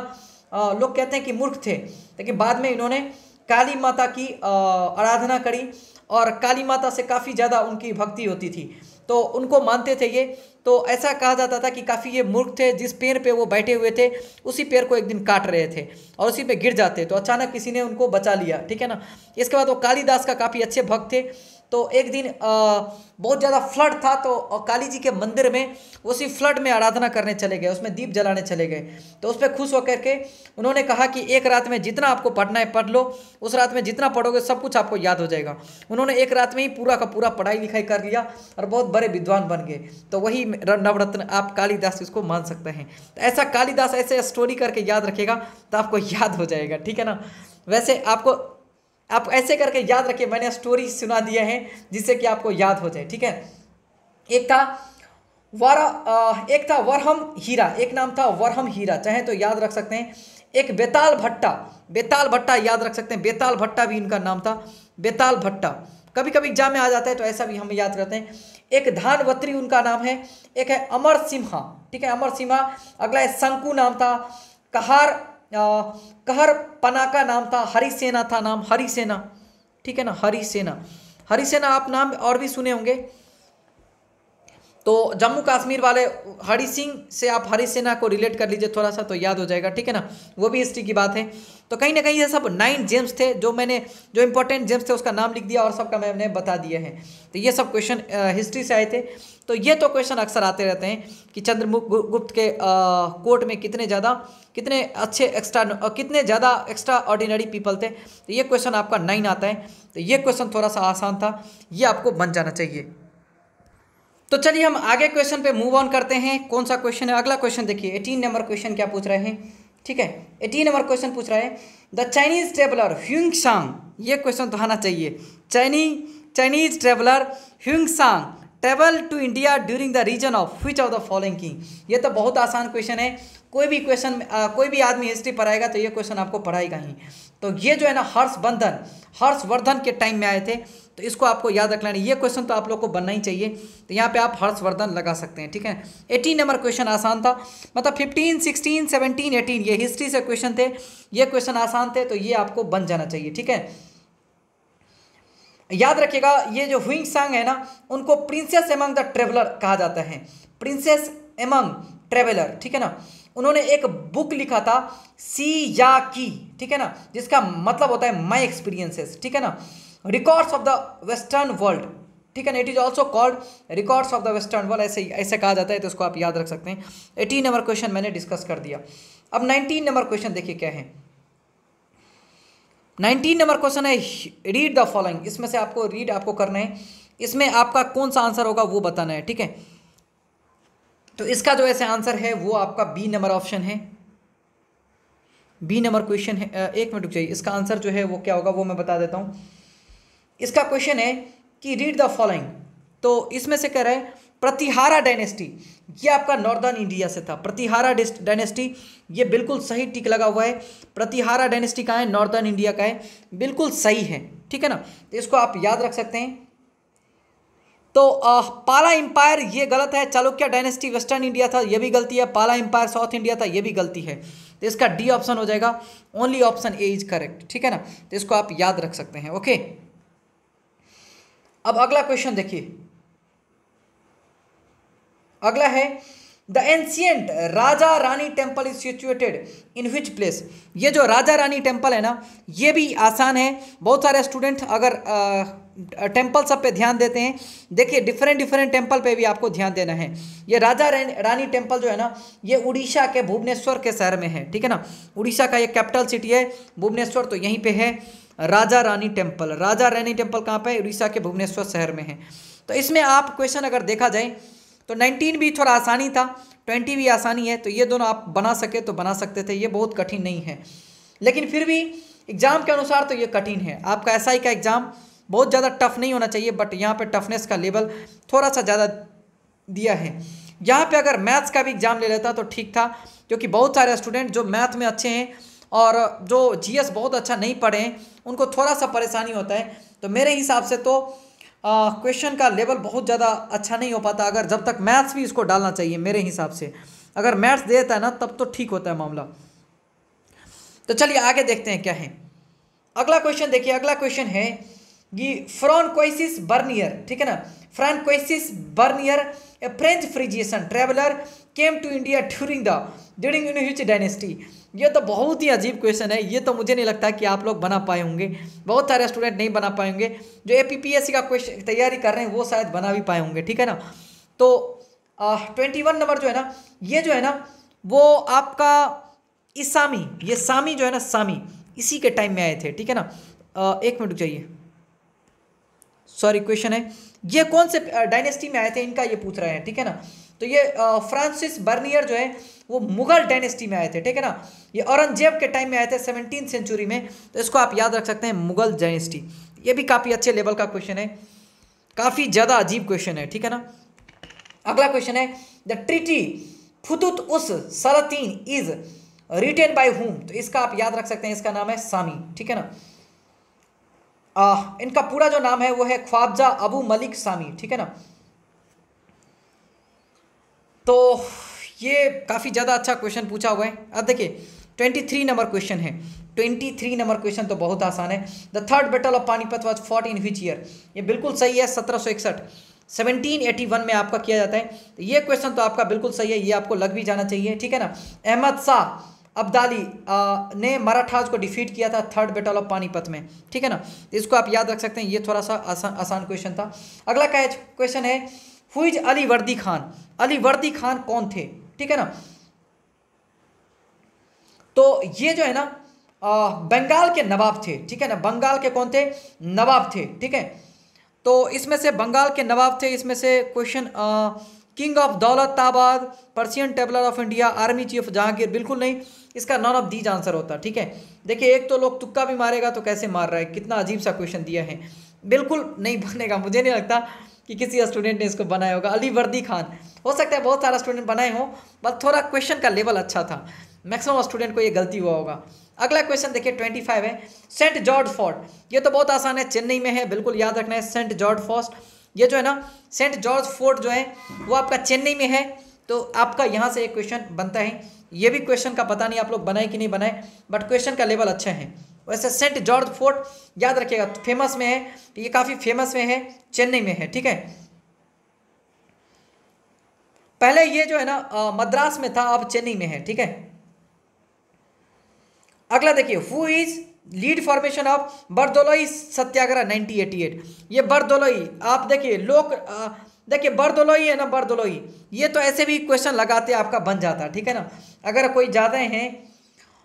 लोग कहते हैं कि मूर्ख थे, लेकिन बाद में इन्होंने काली माता की आराधना करी और काली माता से काफ़ी ज़्यादा उनकी भक्ति होती थी। तो उनको मानते थे ये तो ऐसा कहा जाता था कि काफ़ी ये मूर्ख थे, जिस पेड़ पे वो बैठे हुए थे, उसी पेड़ को एक दिन काट रहे थे और उसी पे गिर जाते। तो अचानक किसी ने उनको बचा लिया, ठीक है ना? इसके बाद वो कालिदास का काफ़ी अच्छे भक्त थे। तो एक दिन बहुत ज़्यादा फ्लड था तो काली जी के मंदिर में उसी फ्लड में आराधना करने चले गए, उसमें दीप जलाने चले गए। तो उस पर खुश होकर के उन्होंने कहा कि एक रात में जितना आपको पढ़ना है, पढ़ लो, उस रात में जितना पढ़ोगे सब कुछ आपको याद हो जाएगा। उन्होंने एक रात में ही पूरा का पूरा पढ़ाई लिखाई कर लिया और बहुत बड़े विद्वान बन गए। तो वही नवरत्न आप कालिदास इसको मान सकते हैं। तो ऐसा कालीदास ऐसे स्टोरी करके याद रखेगा तो आपको याद हो जाएगा, ठीक है ना? वैसे आपको आप ऐसे करके याद रखिए, मैंने स्टोरी सुना दिया है जिससे कि आपको याद हो जाए, ठीक है? एक था वर एक था वरहम हीरा, एक नाम था वरहम हीरा, चाहे तो याद रख सकते हैं। एक बेताल भट्टा बेताल भट्टा याद रख सकते हैं, बेताल भट्टा भी इनका नाम था, बेताल भट्टा। कभी कभी एग्ज़ाम में आ जाता है तो ऐसा भी हम याद करते हैं। एक धानवत्री उनका नाम है, एक है अमर सिम्हा ठीक है? अमर सिम्हा अगला है शंकु नाम था, कहार कहर पना का नाम था, हरिसेना था नाम, हरिसेना। ठीक है ना? हरिसेना। हरिसेना, आप नाम और भी सुने होंगे। तो जम्मू कश्मीर वाले हरि सिंह से आप हरिसेना को रिलेट कर लीजिए थोड़ा सा तो याद हो जाएगा। ठीक है ना? वो भी हिस्ट्री की बात है। तो कहीं ना कहीं ये सब नाइन जेम्स थे, जो मैंने, जो इंपॉर्टेंट जेम्स थे, उसका नाम लिख दिया और सबका मैंने बता दिया है। तो ये सब क्वेश्चन हिस्ट्री से आए थे। तो ये तो क्वेश्चन अक्सर आते रहते हैं कि चंद्रगुप्त के कोर्ट में कितने ज़्यादा, कितने अच्छे एक्स्ट्रा कितने ज़्यादा एक्स्ट्रा ऑर्डिनरी पीपल थे। तो ये क्वेश्चन आपका नाइन आता है। तो ये क्वेश्चन थोड़ा सा आसान था। ये आपको बन जाना चाहिए। तो चलिए हम आगे क्वेश्चन पे मूव ऑन करते हैं। कौन सा क्वेश्चन है? अगला क्वेश्चन देखिए। एटीन नंबर क्वेश्चन क्या पूछ रहे हैं? ठीक है? एटीन नंबर क्वेश्चन पूछ रहा है। द चाइनीज़ ट्रेवलर ह्यूंग सांग ये क्वेश्चन तो आना चाहिए। चाइनी Chinese traveller Hiuen Tsang travel to India during the reign of which of the following king ये तो बहुत आसान क्वेश्चन है। कोई भी क्वेश्चन कोई भी आदमी हिस्ट्री पढ़ाएगा तो ये क्वेश्चन आपको पढ़ाएगा ही। तो ये जो है ना हर्षबंधन हर्षवर्धन के टाइम में आए थे। तो इसको आपको याद रखना है। ये क्वेश्चन तो आप लोग को बनना ही चाहिए। तो यहाँ पे आप हर्षवर्धन लगा सकते हैं, ठीक है? एटीन नंबर क्वेश्चन आसान था। मतलब फिफ्टीन सिक्सटीन सेवनटीन एटीन ये हिस्ट्री से क्वेश्चन थे। ये क्वेश्चन आसान थे तो ये आपको बन जाना चाहिए, ठीक है? याद रखिएगा, ये जो हुइंग सांग है ना, उनको प्रिंसेस एमंग द ट्रेवलर कहा जाता है। प्रिंसेस एमंग ट्रेवलर ठीक है ना? उन्होंने एक बुक लिखा था सी या की ठीक है ना? जिसका मतलब होता है माई एक्सपीरियंसेस ठीक है ना? Records of the western world ठीक है ना? It is also called records of the western world ऐसे ऐसे कहा जाता है तो उसको आप याद रख सकते हैं। एटीन नंबर क्वेश्चन मैंने डिस्कस कर दिया। अब नाइनटीन नंबर क्वेश्चन देखिए क्या है। नाइनटीन नंबर क्वेश्चन है रीड द फॉलोइंग इसमें से आपको रीड आपको करना है। इसमें आपका कौन सा आंसर होगा वो बताना है, ठीक है? तो इसका जो ऐसे आंसर है, वो आपका बी नंबर ऑप्शन है। बी नंबर क्वेश्चन है एक मिनट रुक जाइए। इसका आंसर जो है, वो क्या होगा, वो मैं बता देता हूँ। इसका क्वेश्चन है कि रीड द फॉलोइंग तो इसमें से कह रहा है प्रतिहारा डायनेस्टी ये आपका नॉर्दर्न इंडिया से था। प्रतिहारा डायनेस्टी ये बिल्कुल सही टिक लगा हुआ है। प्रतिहारा डायनेस्टी का है? नॉर्दर्न इंडिया का है। बिल्कुल सही है। ठीक है ना? तो इसको आप याद रख सकते हैं। तो आ, पाला एम्पायर ये गलत है। चालुक्य डायनेस्टी वेस्टर्न इंडिया था? ये भी गलती है। पाला एम्पायर साउथ इंडिया था? ये भी गलती है। तो इसका डी ऑप्शन हो जाएगा। Only option A is correct. ठीक है ना? तो इसको आप याद रख सकते हैं। ओके? अब अगला क्वेश्चन देखिए। अगला है, the ancient Raja Rani temple is situated in which place? ये जो राजा रानी टेंपल है ना, ये भी आसान है। बहुत सारे स्टूडेंट अगर टेंपल सब पे ध्यान देते हैं, देखिए डिफरेंट डिफरेंट टेंपल पे भी आपको ध्यान देना है। ये राजा रानी टेंपल जो है ना, ये उड़ीसा के भुवनेश्वर के शहर में है, ठीक है ना? उड़ीसा का ये कैपिटल सिटी है, भुवनेश्वर तो यहीं पे है। राजा रानी टेंपल राजा रानी टेंपल कहाँ पे उड़ीसा के भुवनेश्वर शहर में है। तो इसमें आप क्वेश्चन अगर देखा जाए तो नाइनटीन भी थोड़ा आसानी था, ट्वेंटी भी आसानी है तो ये दोनों आप बना सके तो बना सकते थे, ये बहुत कठिन नहीं है। लेकिन फिर भी एग्ज़ाम के अनुसार तो ये कठिन है। आपका एसआई का एग्ज़ाम बहुत ज़्यादा टफ नहीं होना चाहिए, बट यहाँ पे टफनेस का लेवल थोड़ा सा ज़्यादा दिया है। यहाँ पे अगर मैथ्स का भी एग्ज़ाम ले लेता तो ठीक था, क्योंकि बहुत सारे स्टूडेंट जो मैथ में अच्छे हैं और जो जीएस बहुत अच्छा नहीं पढ़े हैं, उनको थोड़ा सा परेशानी होता है। तो मेरे हिसाब से तो क्वेश्चन का लेवल बहुत ज़्यादा अच्छा नहीं हो पाता अगर जब तक मैथ्स भी इसको डालना चाहिए मेरे हिसाब से। अगर मैथ्स देता है ना, तब तो ठीक होता है मामला। तो चलिए आगे देखते हैं क्या है। अगला क्वेश्चन देखिए, अगला क्वेश्चन है कि फ्रॉनक्वाइसिस बर्नियर, ठीक है ना? François Bernier, a French physician traveller, came to India during the, during यूनिच dynasty. ये तो बहुत ही अजीब क्वेश्चन है। ये तो मुझे नहीं लगता कि आप लोग बना पाए होंगे। बहुत सारे स्टूडेंट नहीं बना पाए होंगे। जो ए का क्वेश्चन तैयारी कर रहे हैं वो शायद बना भी पाए होंगे। ठीक है ना? तो ट्वेंटी वन नंबर जो है ना ये जो है ना वो आपका इसामी ये सामी जो है ना सामी इसी के टाइम में आए थे। ठीक है ना? आ, एक मिनट चाहिए सॉरी क्वेश्चन है। ये कौन से डायनेस्टी में आए थे? इनका ये पूछ रहे हैं। ठीक है ना? तो ये फ्रांसिस बर्नियर जो है वो मुगल डायनेस्टी में आए थे ठीक है ना? ये औरंगज़ेब के टाइम में आए थे सेवनटीन सेंचुरी में। तो इसको आप याद रख सकते हैं मुगल डायनेस्टी। ये भी काफ़ी अच्छे लेवल का क्वेश्चन है। काफ़ी ज़्यादा अजीब क्वेश्चन है ठीक है ना? अगला क्वेश्चन है द ट्रिटी फुतुत उस सलतीन इज़ रिटेन बाय हुम तो इसका आप याद रख सकते हैं इसका नाम है सामी ठीक है ना? आ, इनका पूरा जो नाम है वो है ख्वाबजा अबू मलिक सामी ठीक है ना? तो ये काफ़ी ज़्यादा अच्छा क्वेश्चन पूछा हुआ है। अब देखिए ट्वेंटी थ्री नंबर क्वेश्चन है। ट्वेंटी थ्री नंबर क्वेश्चन तो बहुत आसान है। The third battle of Panipat was fought in which year ये बिल्कुल सही है, सत्रह सौ इकसठ। सेवनटीन एटी वन में आपका किया जाता है। तो ये क्वेश्चन तो आपका बिल्कुल सही है, ये आपको लग भी जाना चाहिए, ठीक है ना? अहमद शाह अब्दाली ने मराठाज को डिफीट किया था थर्ड बैटल ऑफ़ पानीपत में, ठीक है ना? इसको आप याद रख सकते हैं, ये थोड़ा सा आसान आसान क्वेश्चन था। अगला क्वेश्चन है हुईज अली वर्दी खान। अली वर्दी खान कौन थे? ठीक है ना? तो ये जो है ना बंगाल के नवाब थे। ठीक है ना? बंगाल के कौन थे? नवाब थे। ठीक है? तो इसमें से बंगाल के नवाब थे। इसमें से question king of Daulatabad Persian traveller of India army chief Jahangir बिल्कुल नहीं। इसका नॉन ऑफ़ दीज आंसर होता। ठीक है? देखिए, एक तो लोग तुक्का भी मारेगा तो कैसे मार रहा है? कितना अजीब सा क्वेश्चन दिया है। बिल्कुल नहीं बनेगा मुझे नहीं लगता कि किसी स्टूडेंट ने इसको बनाया होगा। अली वर्दी खान। हो सकता है बहुत सारा स्टूडेंट बनाए हो बट थोड़ा क्वेश्चन का लेवल अच्छा था। मैक्सिमम स्टूडेंट को ये गलती हुआ होगा। अगला क्वेश्चन देखिए ट्वेंटी फाइव है। सेंट जॉर्ज फोर्ट ये तो बहुत आसान है, चेन्नई में है, बिल्कुल याद रखना है। सेंट जॉर्ज फोर्ट ये जो है ना सेंट जॉर्ज फोर्ट जो है, वो आपका चेन्नई में है। तो आपका यहाँ से एक क्वेश्चन बनता है। ये भी क्वेश्चन का पता नहीं आप लोग बनाए कि नहीं बनाए बट क्वेश्चन का लेवल अच्छा है। वैसे सेंट जॉर्ज फोर्ट याद रखिएगा, फ़ेमस में है, ये काफ़ी फ़ेमस में है, चेन्नई में है, ठीक है? पहले ये जो है ना मद्रास में था, अब चेन्नई में है, ठीक है? अगला देखिए who is led formation of Bardoli Satyagraha 1988 ये बरदोलोई आप देखिए, लोक देखिए बरदोलोई है ना बरदोलोई ये तो ऐसे भी क्वेश्चन लगाते आपका बन जाता, ठीक है ना? अगर कोई ज़्यादा हैं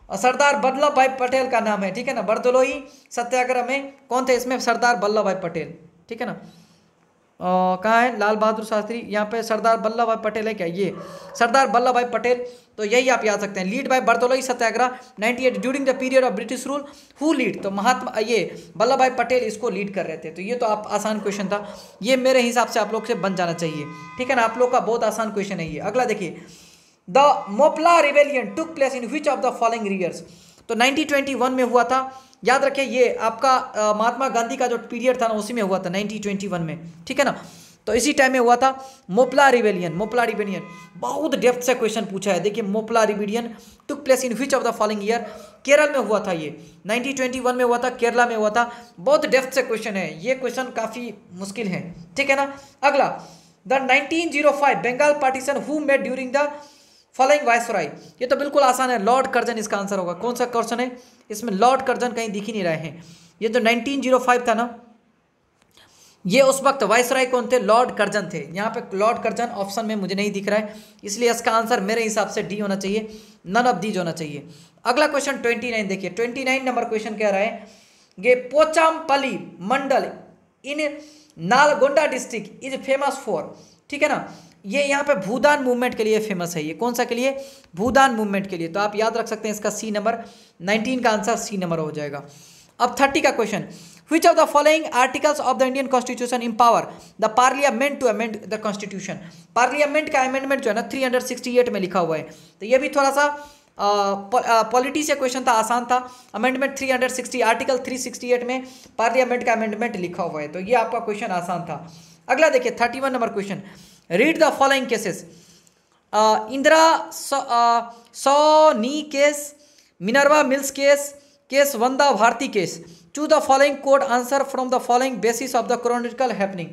सरदार वल्लभ भाई पटेल का नाम है, ठीक है ना? बरदोलोई सत्याग्रह में कौन थे इसमें? सरदार वल्लभ भाई पटेल, ठीक है ना? कहाँ है? लाल बहादुर शास्त्री, यहाँ पे सरदार वल्लभ भाई पटेल है क्या? ये, सरदार वल्लभ भाई पटेल तो यही आप याद सकते हैं। Led by Bardoli Satyagraha 98 during the period of British rule, who led? तो महात्मा, ये वल्लभ भाई पटेल इसको लीड कर रहे थे। तो ये तो आप आसान क्वेश्चन था। ये मेरे हिसाब से आप लोग से बन जाना चाहिए, ठीक है ना? आप लोग का बहुत आसान क्वेश्चन है ये। अगला देखिए the Moplah rebellion took place in which of the following years तो 1921 में हुआ था। याद रखिए, ये आपका महात्मा गांधी का जो पीरियड था ना, उसी में हुआ था 1921 में। ठीक है ना? तो इसी टाइम में हुआ था मोपला रिवेलियन मोपला रिवेलियन बहुत डेप्थ से क्वेश्चन पूछा है। देखिए Moplah rebellion took place in which of the following year Kerala में हुआ था ये। 1921 में हुआ था, केरला में हुआ था। बहुत डेप्थ से क्वेश्चन है। ये क्वेश्चन काफ़ी मुश्किल है। ठीक है ना? अगला the 1905 Bengal partition who made during the following viceroy ये तो बिल्कुल आसान है। लॉर्ड कर्जन इसका आंसर होगा। कौन सा क्वेश्चन है? इसमें लॉर्ड कर्जन कहीं दिख ही नहीं रहे हैं। ये जो 1905 था ना? ये उस वक्त वायसराय कौन थे? लॉर्ड कर्जन थे। यहाँ पे लॉर्ड कर्जन ऑप्शन में मुझे नहीं दिख रहा है। इसलिए इसका आंसर मेरे हिसाब से डी होना चाहिए। नन ऑफ़ दीज होना चाहिए। अगला क्वेश्चन ट्वेंटी नाइन देखिए। ट्वेंटी नाइन नंबर क्वेश्चन कह रहा है? ये Pochampally mandal in Nalgonda district is famous for ठीक है ना? ये यहाँ पे भूदान मूवमेंट के लिए फ़ेमस है ये। कौन सा के लिए? भूदान मूवमेंट के लिए। तो आप याद रख सकते हैं इसका सी नंबर नाइनटीन का आंसर सी नंबर हो जाएगा। अब थर्टी का question which of the following articles of the Indian Constitution empower the Parliament to amend the Constitution? Parliament का amendment जो है ना 368 में लिखा हुआ है। तो ये भी थोड़ा सा पॉलिटी से क्वेश्चन था, आसान था। अमेंडमेंट 360 आर्टिकल 368 में पार्लियामेंट का अमेंडमेंट लिखा हुआ है। तो ये आपका क्वेश्चन आसान था। अगला देखिए 31 number question read the following cases Indira Sawhney case Minerva Mills case case वंदा Bharati case to the following code answer from the following basis of the chronicle happening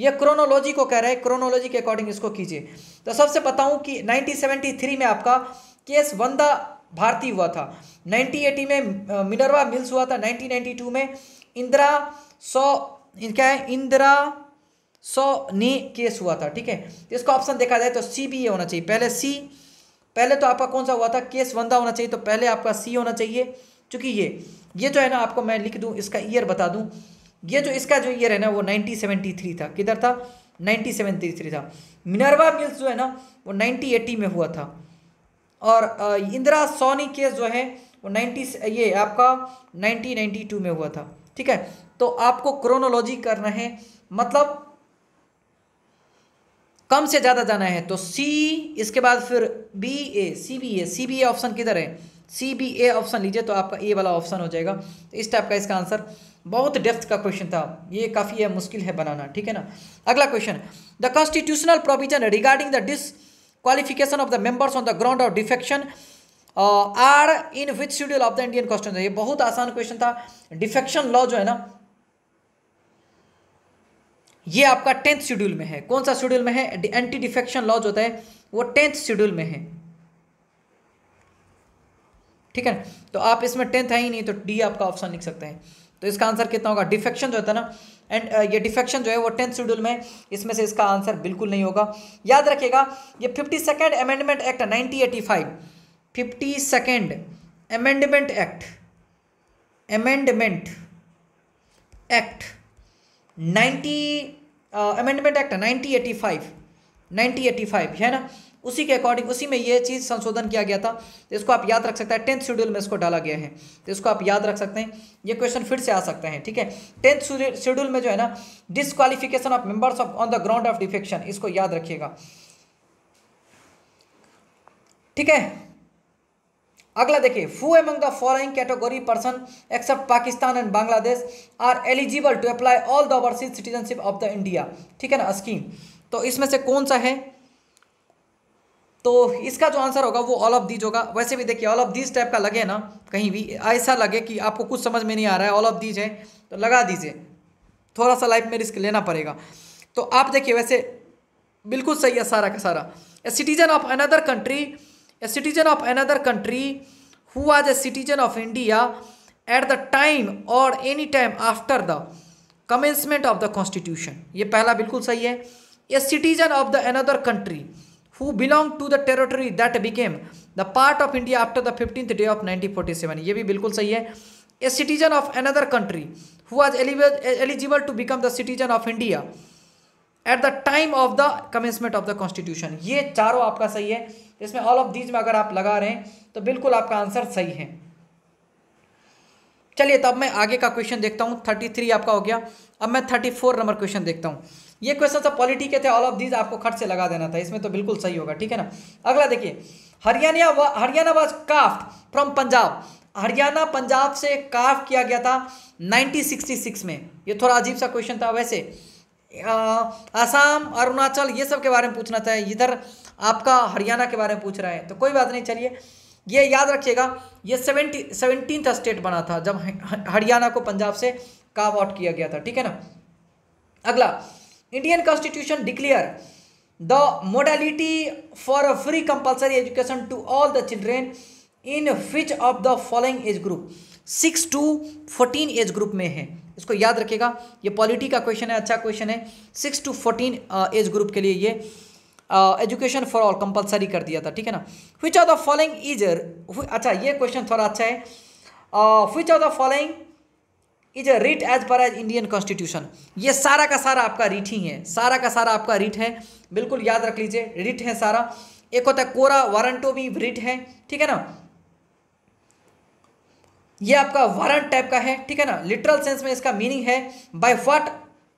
ये क्रोनोलॉजी को कह रहे हैं क्रोनोलॉजी के अकॉर्डिंग इसको कीजिए। तो सबसे बताऊँ कि 1973 में आपका केस वंदा भारती हुआ था। 1980 में मिनरवा मिल्स हुआ था। 1992 में इंदिरा सो क्या है? इंदिरा सो नी केस हुआ था, ठीक है? इसका ऑप्शन देखा जाए तो सी भी ये होना चाहिए। पहले सी पहले तो आपका कौन सा हुआ था? केस वंदा होना चाहिए तो पहले आपका सी होना चाहिए। चूँकि ये ये जो है ना, आपको मैं लिख दूँ, इसका ईयर बता दूँ। ये जो, इसका जो ईयर है ना, वो 1973 था। किधर था? 1973 था। मिनरवा मिल्स जो है ना, वो 1980 में हुआ था। और इंदिरा सोनी केस जो है, वो 90 ये आपका 1992 में हुआ था। ठीक है? तो आपको क्रोनोलॉजी करना है। मतलब कम से ज़्यादा जाना है तो सी इसके बाद फिर B A C B A C B A option किधर है? सी बी ए ऑप्शन लीजिए तो आपका ए वाला ऑप्शन हो जाएगा। तो इस टाइप का इसका आंसर बहुत डेप्थ का क्वेश्चन था। ये काफ़ी है, मुश्किल है बनाना, ठीक है ना? अगला question the constitutional provision regarding the disqualification of the members on the ground of defection are in which schedule of the Indian constitution ये बहुत आसान क्वेश्चन था। डिफेक्शन लॉ जो है ना ये आपका टेंथ शेड्यूल में है। कौन सा शेड्यूल में है? एंटी डिफेक्शन लॉ जो होता है, वो टेंथ शेड्यूल में है। ठीक है तो आप इसमें टेंथ है ही नहीं तो डी आपका ऑप्शन लिख सकते हैं। तो इसका आंसर कितना होगा? डिफेक्शन जो होता है ना एंड ये डिफेक्शन जो है वो टेंथ शेड्यूल में, इसमें से इसका आंसर बिल्कुल नहीं होगा। याद रखिएगा, ये fifty second amendment act nineteen eighty five fifty second amendment act amendment act ninety amendment act nineteen eighty five nineteen eighty five, है ना? उसी के अकॉर्डिंग उसी में ये चीज़ संशोधन किया गया था। तो इसको आप याद रख सकते हैं टेंथ शेड्यूल में इसको डाला गया है। तो इसको आप याद रख सकते हैं। ये क्वेश्चन फिर से आ सकते हैं, ठीक है? टेंथ शेड्यूल में जो है ना disqualification of members of on the ground of defection इसको याद रखिएगा। ठीक है? अगला देखिए who among the following category person except Pakistan and Bangladesh are eligible to apply all the overseas citizenship of the India ठीक है ना स्कीम तो इसमें से कौन सा है? तो इसका जो आंसर होगा, वो ऑल ऑफ़ दीज होगा। वैसे भी देखिए ऑल ऑफ़ दीज टाइप का लगे ना, कहीं भी, ऐसा लगे कि आपको कुछ समझ में नहीं आ रहा है ऑल ऑफ़ दीज है तो लगा दीजिए। थोड़ा सा लाइफ में रिस्क लेना पड़ेगा। तो आप देखिए, वैसे बिल्कुल सही है सारा का सारा। A citizen of another country a citizen of another country who आज a citizen of India at the time और any time after the commencement of the constitution ये पहला बिल्कुल सही है। A citizen of the another country who belong to the territory that became the part of India after the fifteenth day of nineteen forty seven ये भी बिल्कुल सही है। A citizen of another country who आज eligible to become the citizen of India at the time of the commencement of the constitution ये चारों आपका सही है। इसमें ऑल ऑफ़ दीज में अगर आप लगा रहे हैं तो बिल्कुल आपका आंसर सही है। चलिए, तब मैं आगे का क्वेश्चन देखता हूँ। थर्टी थ्री आपका हो गया। अब मैं थर्टी फोर नंबर क्वेश्चन देखता हूँ। ये क्वेश्चन सब पॉलिटी के थे ऑल ऑफ़ दीज आपको खट से लगा देना था। इसमें तो बिल्कुल सही होगा, ठीक है ना? अगला देखिए। Haryana Haryana was carved from Punjab Haryana Punjab से काफ किया गया था 1966 में। ये थोड़ा अजीब सा क्वेश्चन था वैसे। आसाम अरुणाचल, ये सब के बारे में पूछना था। इधर आपका हरियाणा के बारे में पूछ रहा है। तो कोई बात नहीं, चलिए। ये याद रखिएगा, ये सेवेंटी सेवनटीन स्टेट बना था, जब हरियाणा को पंजाब से काव आउट किया गया था, ठीक है ना? अगला Indian constitution declare the modality for a free compulsory education to all the children in which of the following age group six to fourteen age group में है। इसको याद रखिएगा, ये पॉलिटी का क्वेश्चन है अच्छा क्वेश्चन है। Six to fourteen age group के लिए ये एजुकेशन फॉर ऑल कंपलसरी कर दिया था, ठीक है ना? Which of the following is अच्छा ये क्वेश्चन थोड़ा अच्छा है। Which of the following is a writ as per as Indian constitution ये सारा का सारा आपका रिट ही है, सारा का सारा आपका रिट है। बिल्कुल याद रख लीजिए रिट है सारा। एक होता है कोरा वारंटो भी रिट है, ठीक है ना? ये आपका वारंट टाइप का है, ठीक है ना? लिटरल सेंस में इसका मीनिंग है बाय व्हाट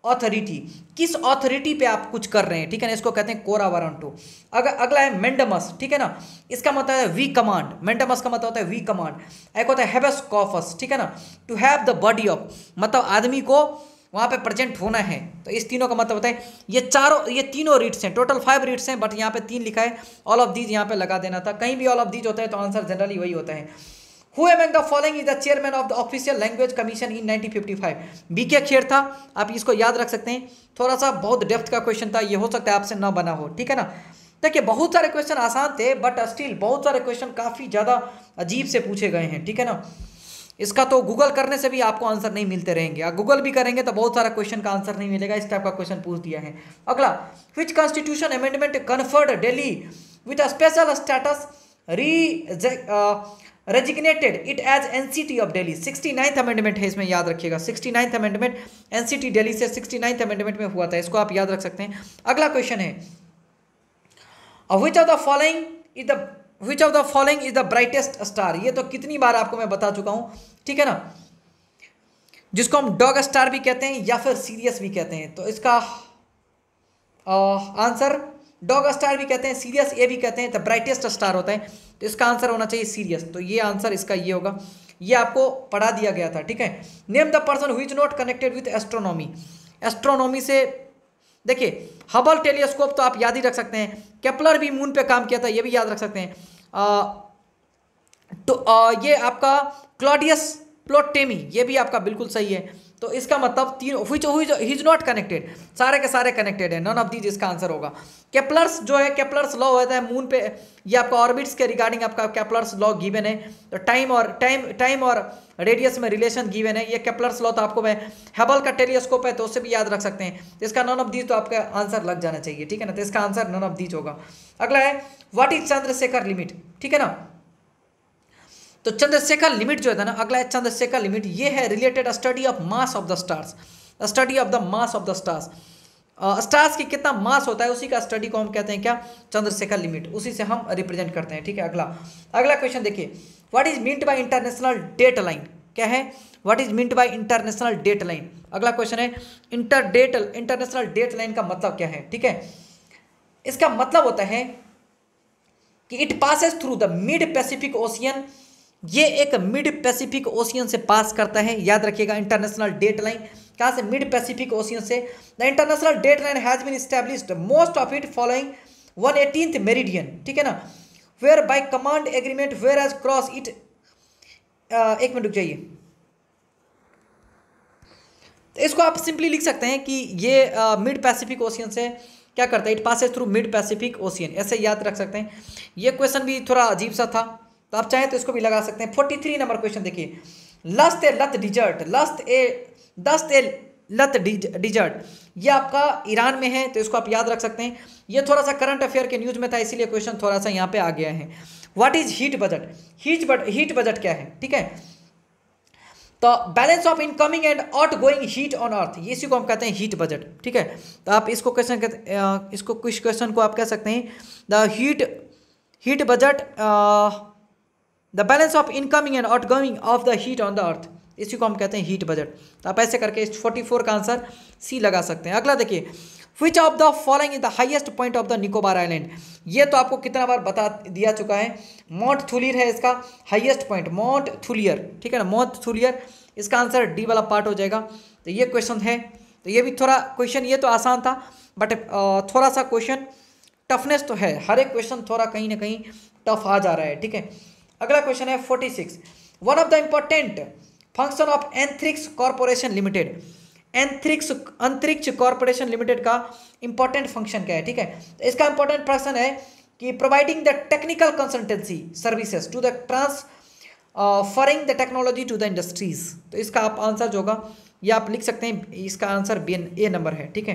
ऑथोरिटी किस ऑथोरिटी पे आप कुछ कर रहे हैं? ठीक है ना? इसको कहते हैं कोरा वारंटो अगर अगला है मेंडमस, ठीक है ना? इसका मतलब है वी कमांड। मेंडमस का मतलब होता है वी कमांड। एक होता है कॉफस ठीक है ना? To have the body of मतलब आदमी को वहाँ पे प्रेजेंट होना है। तो इस तीनों का मतलब होता है, ये चारों, ये तीनों रीड्स हैं। टोटल फाइव रीड्स हैं बट यहाँ पे तीन लिखा है। ऑल ऑफ़ दीज यहाँ पे लगा देना था। कहीं भी ऑल ऑफ़ दीज होता है तो आंसर जनरली वही होता है। Who among the following is the chairman of the official language commission in 1955 B K Kher था। आप इसको याद रख सकते हैं। थोड़ा सा बहुत डेप्थ का क्वेश्चन था। ये हो सकता है आपसे ना बना हो। ठीक है ना? देखिए, बहुत सारे क्वेश्चन आसान थे बट स्टिल बहुत सारे क्वेश्चन काफ़ी ज़्यादा अजीब से पूछे गए हैं। ठीक है ना? इसका तो गूगल करने से भी आपको आंसर नहीं मिलते रहेंगे। गूगल भी करेंगे तो बहुत सारा क्वेश्चन का आंसर नहीं मिलेगा। इस टाइप का क्वेश्चन पूछ दिया है। अगला which constitution amendment conferred Delhi with a special status re redesignated it as NCT of Delhi sixty ninth amendment है, इसमें याद रखिएगा। Sixty ninth amendment NCT Delhi से सिक्सटी नाइन्थ अमेंडमेंट में हुआ था। इसको आप याद रख सकते हैं। अगला क्वेश्चन है। Which of the following is the which of the following is the brightest star ये तो कितनी बार आपको मैं बता चुका हूँ। ठीक है ना? जिसको हम डॉग स्टार भी कहते हैं या फिर सीरियस भी कहते हैं। तो इसका आंसर डॉग स्टार भी कहते हैं सीरियस ए भी कहते हैं द ब्राइटेस्ट स्टार होता है। तो इसका आंसर होना चाहिए सीरियस तो ये आंसर इसका ये होगा। ये आपको पढ़ा दिया गया था ठीक है? Name the person who is not connected with astronomy astronomy से देखिए हबल टेलीस्कोप तो आप याद ही रख सकते हैं। केपलर भी मून पे काम किया था ये भी याद रख सकते हैं। आ, तो आ, ये आपका क्लॉडियस प्लोटेमी ये भी आपका बिल्कुल सही है। तो इसका मतलब तीन विच इज़ नॉट कनेक्टेड सारे के सारे कनेक्टेड है. नॉन ऑफ़ दीज इसका आंसर होगा. केपलर्स जो है केपलर्स लॉ होता है मून पे, ये आपका ऑर्बिट्स के रिगार्डिंग आपका केपलर्स लॉ गिवन है. तो टाइम और टाइम टाइम और रेडियस में रिलेशन गिवन है. ये केपलर्स लॉ तो आपको मैं हेबल का टेलीस्कोप है तो उससे भी याद रख सकते हैं. तो इसका नॉन ऑफ़ दीज तो आपका आंसर लग जाना चाहिए, ठीक है ना? तो इसका आंसर नॉन ऑफ़ दीज होगा. अगला है व्हाट इज़ चंद्रशेखर लिमिट ठीक है ना? तो चंद्रशेखर लिमिट जो है ना, अगला है चंद्रशेखर लिमिट, ये है related study of mass of the stars study of the mass of the stars stars की कितना मास होता है, उसी का स्टडी को हम कहते हैं क्या? चंद्रशेखर लिमिट. उसी से हम रिप्रेजेंट करते हैं, ठीक है? अगला अगला क्वेश्चन देखिए. What is meant by international date line क्या है? What is meant by international date line अगला क्वेश्चन है inter date international date line का मतलब क्या है? ठीक है? इसका मतलब होता है कि it passes through the mid Pacific ocean ये एक मिड पैसिफिक ओशियन से पास करता है, याद रखिएगा इंटरनेशनल डेट लाइन कहाँ से? मिड पैसिफिक ओशियन से। The international date line has been established most of it following one eighteen meridian, ठीक है ना? Where by common agreement, whereas cross it. एक मिनट रुक जाइए। तो इसको आप सिंपली लिख सकते हैं कि ये मिड पैसिफिक ओशियन से क्या करता है? It passes through mid Pacific ocean. ऐसे याद रख सकते हैं। ये क्वेश्चन भी थोड़ा अजीब सा था। तो आप चाहें तो इसको भी लगा सकते हैं। फोर्टी थ्री नंबर क्वेश्चन देखिए। लस्त ए लत डिजर्ट। लस्त ए, दस्त ए लत डिजर्ट। ये आपका ईरान में है तो इसको आप याद रख सकते हैं। ये थोड़ा सा करंट अफेयर के न्यूज़ में था, इसीलिए क्वेश्चन थोड़ा सा यहाँ पे आ गया है। What is heat budget heat but heat budget क्या है? ठीक है? तो balance of incoming and outgoing heat on earth ये इसी को हम कहते हैं हीट बजट ठीक है? तो आप इसको क्वेश्चन इसको कुछ क्वेश्चन को आप कह सकते हैं। The heat heat budget the balance of incoming and outgoing of the heat on the earth इसी को हम कहते हैं हीट बजट तो आप ऐसे करके इस फोर्टी फोर का आंसर सी लगा सकते हैं। अगला देखिए which of the following is the highest point of the Nicobar island ये तो आपको कितना बार बता दिया चुका है। माउंट थुलियर है इसका हाइएस्ट पॉइंट माउंट थुलियर ठीक है ना? मोट थुलियर इसका आंसर डी वाला पार्ट हो जाएगा। तो ये क्वेश्चन है। तो ये भी थोड़ा क्वेश्चन ये तो आसान था बट थोड़ा सा क्वेश्चन टफनेस तो है। हर एक क्वेश्चन थोड़ा कहीं ना कहीं टफ आ जा रहा है, ठीक है? अगला क्वेश्चन है forty six one of the important function of Antrix corporation limited Antrix Antariksh corporation limited का इंपॉर्टेंट फ़ंक्शन क्या है? ठीक है? तो इसका इंपॉर्टेंट फ़ंक्शन है कि providing the technical consultancy services to the transferring the technology to the industries तो इसका आप आंसर जो होगा, ये आप लिख सकते हैं, इसका आंसर बी ए नंबर है, ठीक है?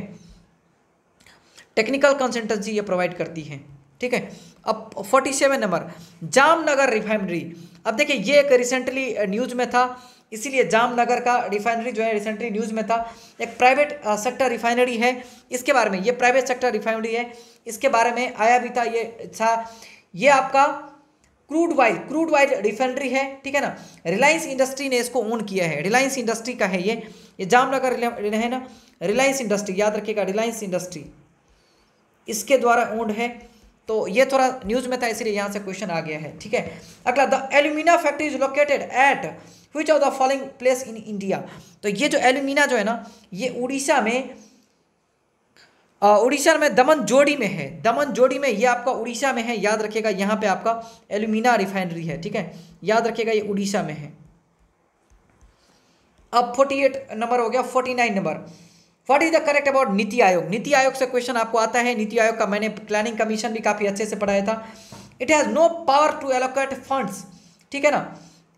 टेक्निकल कंसल्टेंसी ये प्रोवाइड करती है, ठीक है? अब forty seven number, Jamnagar refinery अब देखिए, ये एक रिसेंटली न्यूज़ में था, इसीलिए जामनगर का रिफाइनरी जो है रिसेंटली न्यूज़ में था। एक प्राइवेट सेक्टर रिफाइनरी है, इसके बारे में, ये प्राइवेट सेक्टर रिफाइनरी है, इसके बारे में आया भी था, ये था, ये आपका crude oil crude oil refinery है, ठीक है ना? रिलायंस इंडस्ट्री ने इसको ओन किया है रिलायंस इंडस्ट्री का है ये। ये जामनगर है ना? रिलायंस इंडस्ट्री याद रखिएगा रिलायंस इंडस्ट्री इसके द्वारा ओन्ड है तो ये थोड़ा न्यूज़ में था, इसलिए यहाँ से क्वेश्चन आ गया है, ठीक है? अगला the alumina factory is located at which of the following place in India तो ये जो एल्यूमिना जो है ना, ये उड़ीसा में उड़ीसा में दमन जोड़ी में है। दमन जोड़ी में ये आपका उड़ीसा में है, याद रखिएगा, यहाँ पे आपका एल्यूमिना रिफाइनरी है, ठीक है? याद रखिएगा, ये उड़ीसा में है। अब 48 नंबर हो गया 49 number what is the correct about NITI Aayog NITI आयोग से क्वेश्चन आपको आता है। नीति आयोग का मैंने प्लानिंग कमीशन भी काफ़ी अच्छे से पढ़ाया था। It has no power to allocate funds ठीक है ना?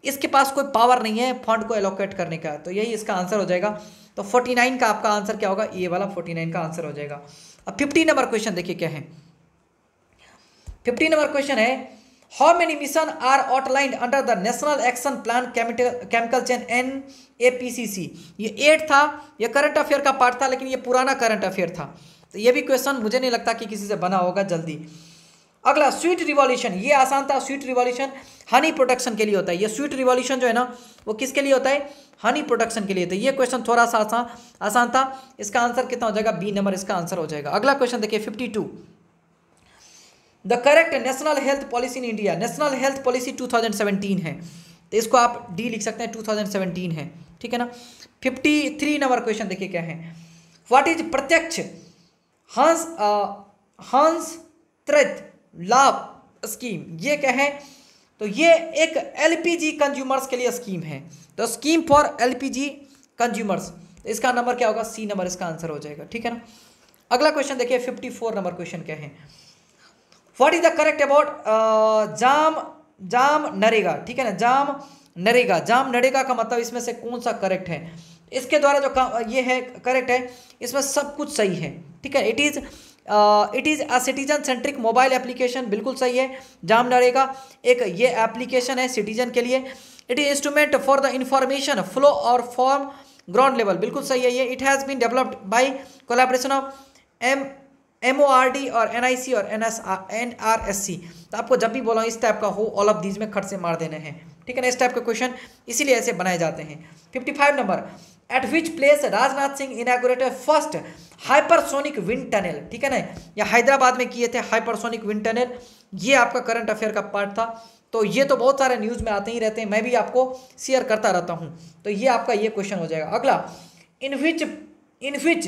इसके पास कोई पावर नहीं है फंड को एलोकेट करने का। तो यही इसका आंसर हो जाएगा। तो 49 का आपका आंसर क्या होगा? ये वाला 49 का आंसर हो जाएगा। अब 50 नंबर क्वेश्चन देखिए क्या है। 50 नंबर क्वेश्चन है how many mission are outlined under the national action plan chemical change N A P C C ये एट था, ये करंट अफेयर का पार्ट था, लेकिन ये पुराना करंट अफेयर था। तो ये भी क्वेश्चन मुझे नहीं लगता कि किसी से बना होगा जल्दी। अगला स्वीट रिवॉल्यूशन ये आसान था स्वीट रिवॉल्यूशन हनी प्रोडक्शन के लिए होता है। ये स्वीट रिवॉल्यूशन जो है ना, वो किसके लिए होता है? हनी प्रोडक्शन के लिए तो ये क्वेश्चन थोड़ा सा आसान आसान था। इसका आंसर कितना हो जाएगा? बी नंबर इसका आंसर हो जाएगा। अगला क्वेश्चन देखिए fifty two the correct national health policy in India national health policy 2017 है। तो इसको आप डी लिख सकते हैं 2017 है। ठीक है ना? 53 नंबर क्वेश्चन देखिए क्या है। व्हाट इज़ प्रत्यक्ष? हंस हंस त्रित लाभ स्कीम ये क्या है? तो ये एक एलपीजी कंज्यूमर्स के लिए स्कीम है। तो स्कीम फॉर एलपीजी कंज्यूमर्स इसका नंबर क्या होगा? सी नंबर इसका आंसर हो जाएगा। ठीक है ना? अगला क्वेश्चन देखिए फिफ्टी फोर नंबर क्वेश्चन क्या है? What is the correct about जाम जाम नरेगा, ठीक है ना? जाम नरेगा जाम नरेगा का मतलब इसमें से कौन सा करेक्ट है? इसके द्वारा जो ये है करेक्ट है, इसमें सब कुछ सही है, ठीक है? It is it is a citizen centric mobile application बिल्कुल सही है, जाम नरेगा एक ये एप्लीकेशन है सिटीजन के लिए। It is instrument for the information flow और फॉर्म ग्राउंड लेवल बिल्कुल सही है ये। It has been developed by collaboration of M M और एन आई सी और N S N R S C तो आपको जब भी बोला इस टाइप का हो ऑल ऑफ़ दीज में खट से मार देने हैं। ठीक है ना, इस टाइप के क्वेश्चन इसीलिए ऐसे बनाए जाते हैं। Fifty five number at which place Rajnath Singh inaugurated first hypersonic wind tunnel ठीक है ना? या हैदराबाद में किए थे हाइपरसोनिक विंड टनल ये आपका करंट अफेयर का पार्ट था। तो ये तो बहुत सारे न्यूज़ में आते ही रहते हैं। मैं भी आपको शेयर करता रहता हूँ। तो ये आपका ये क्वेश्चन हो जाएगा। अगला in which in which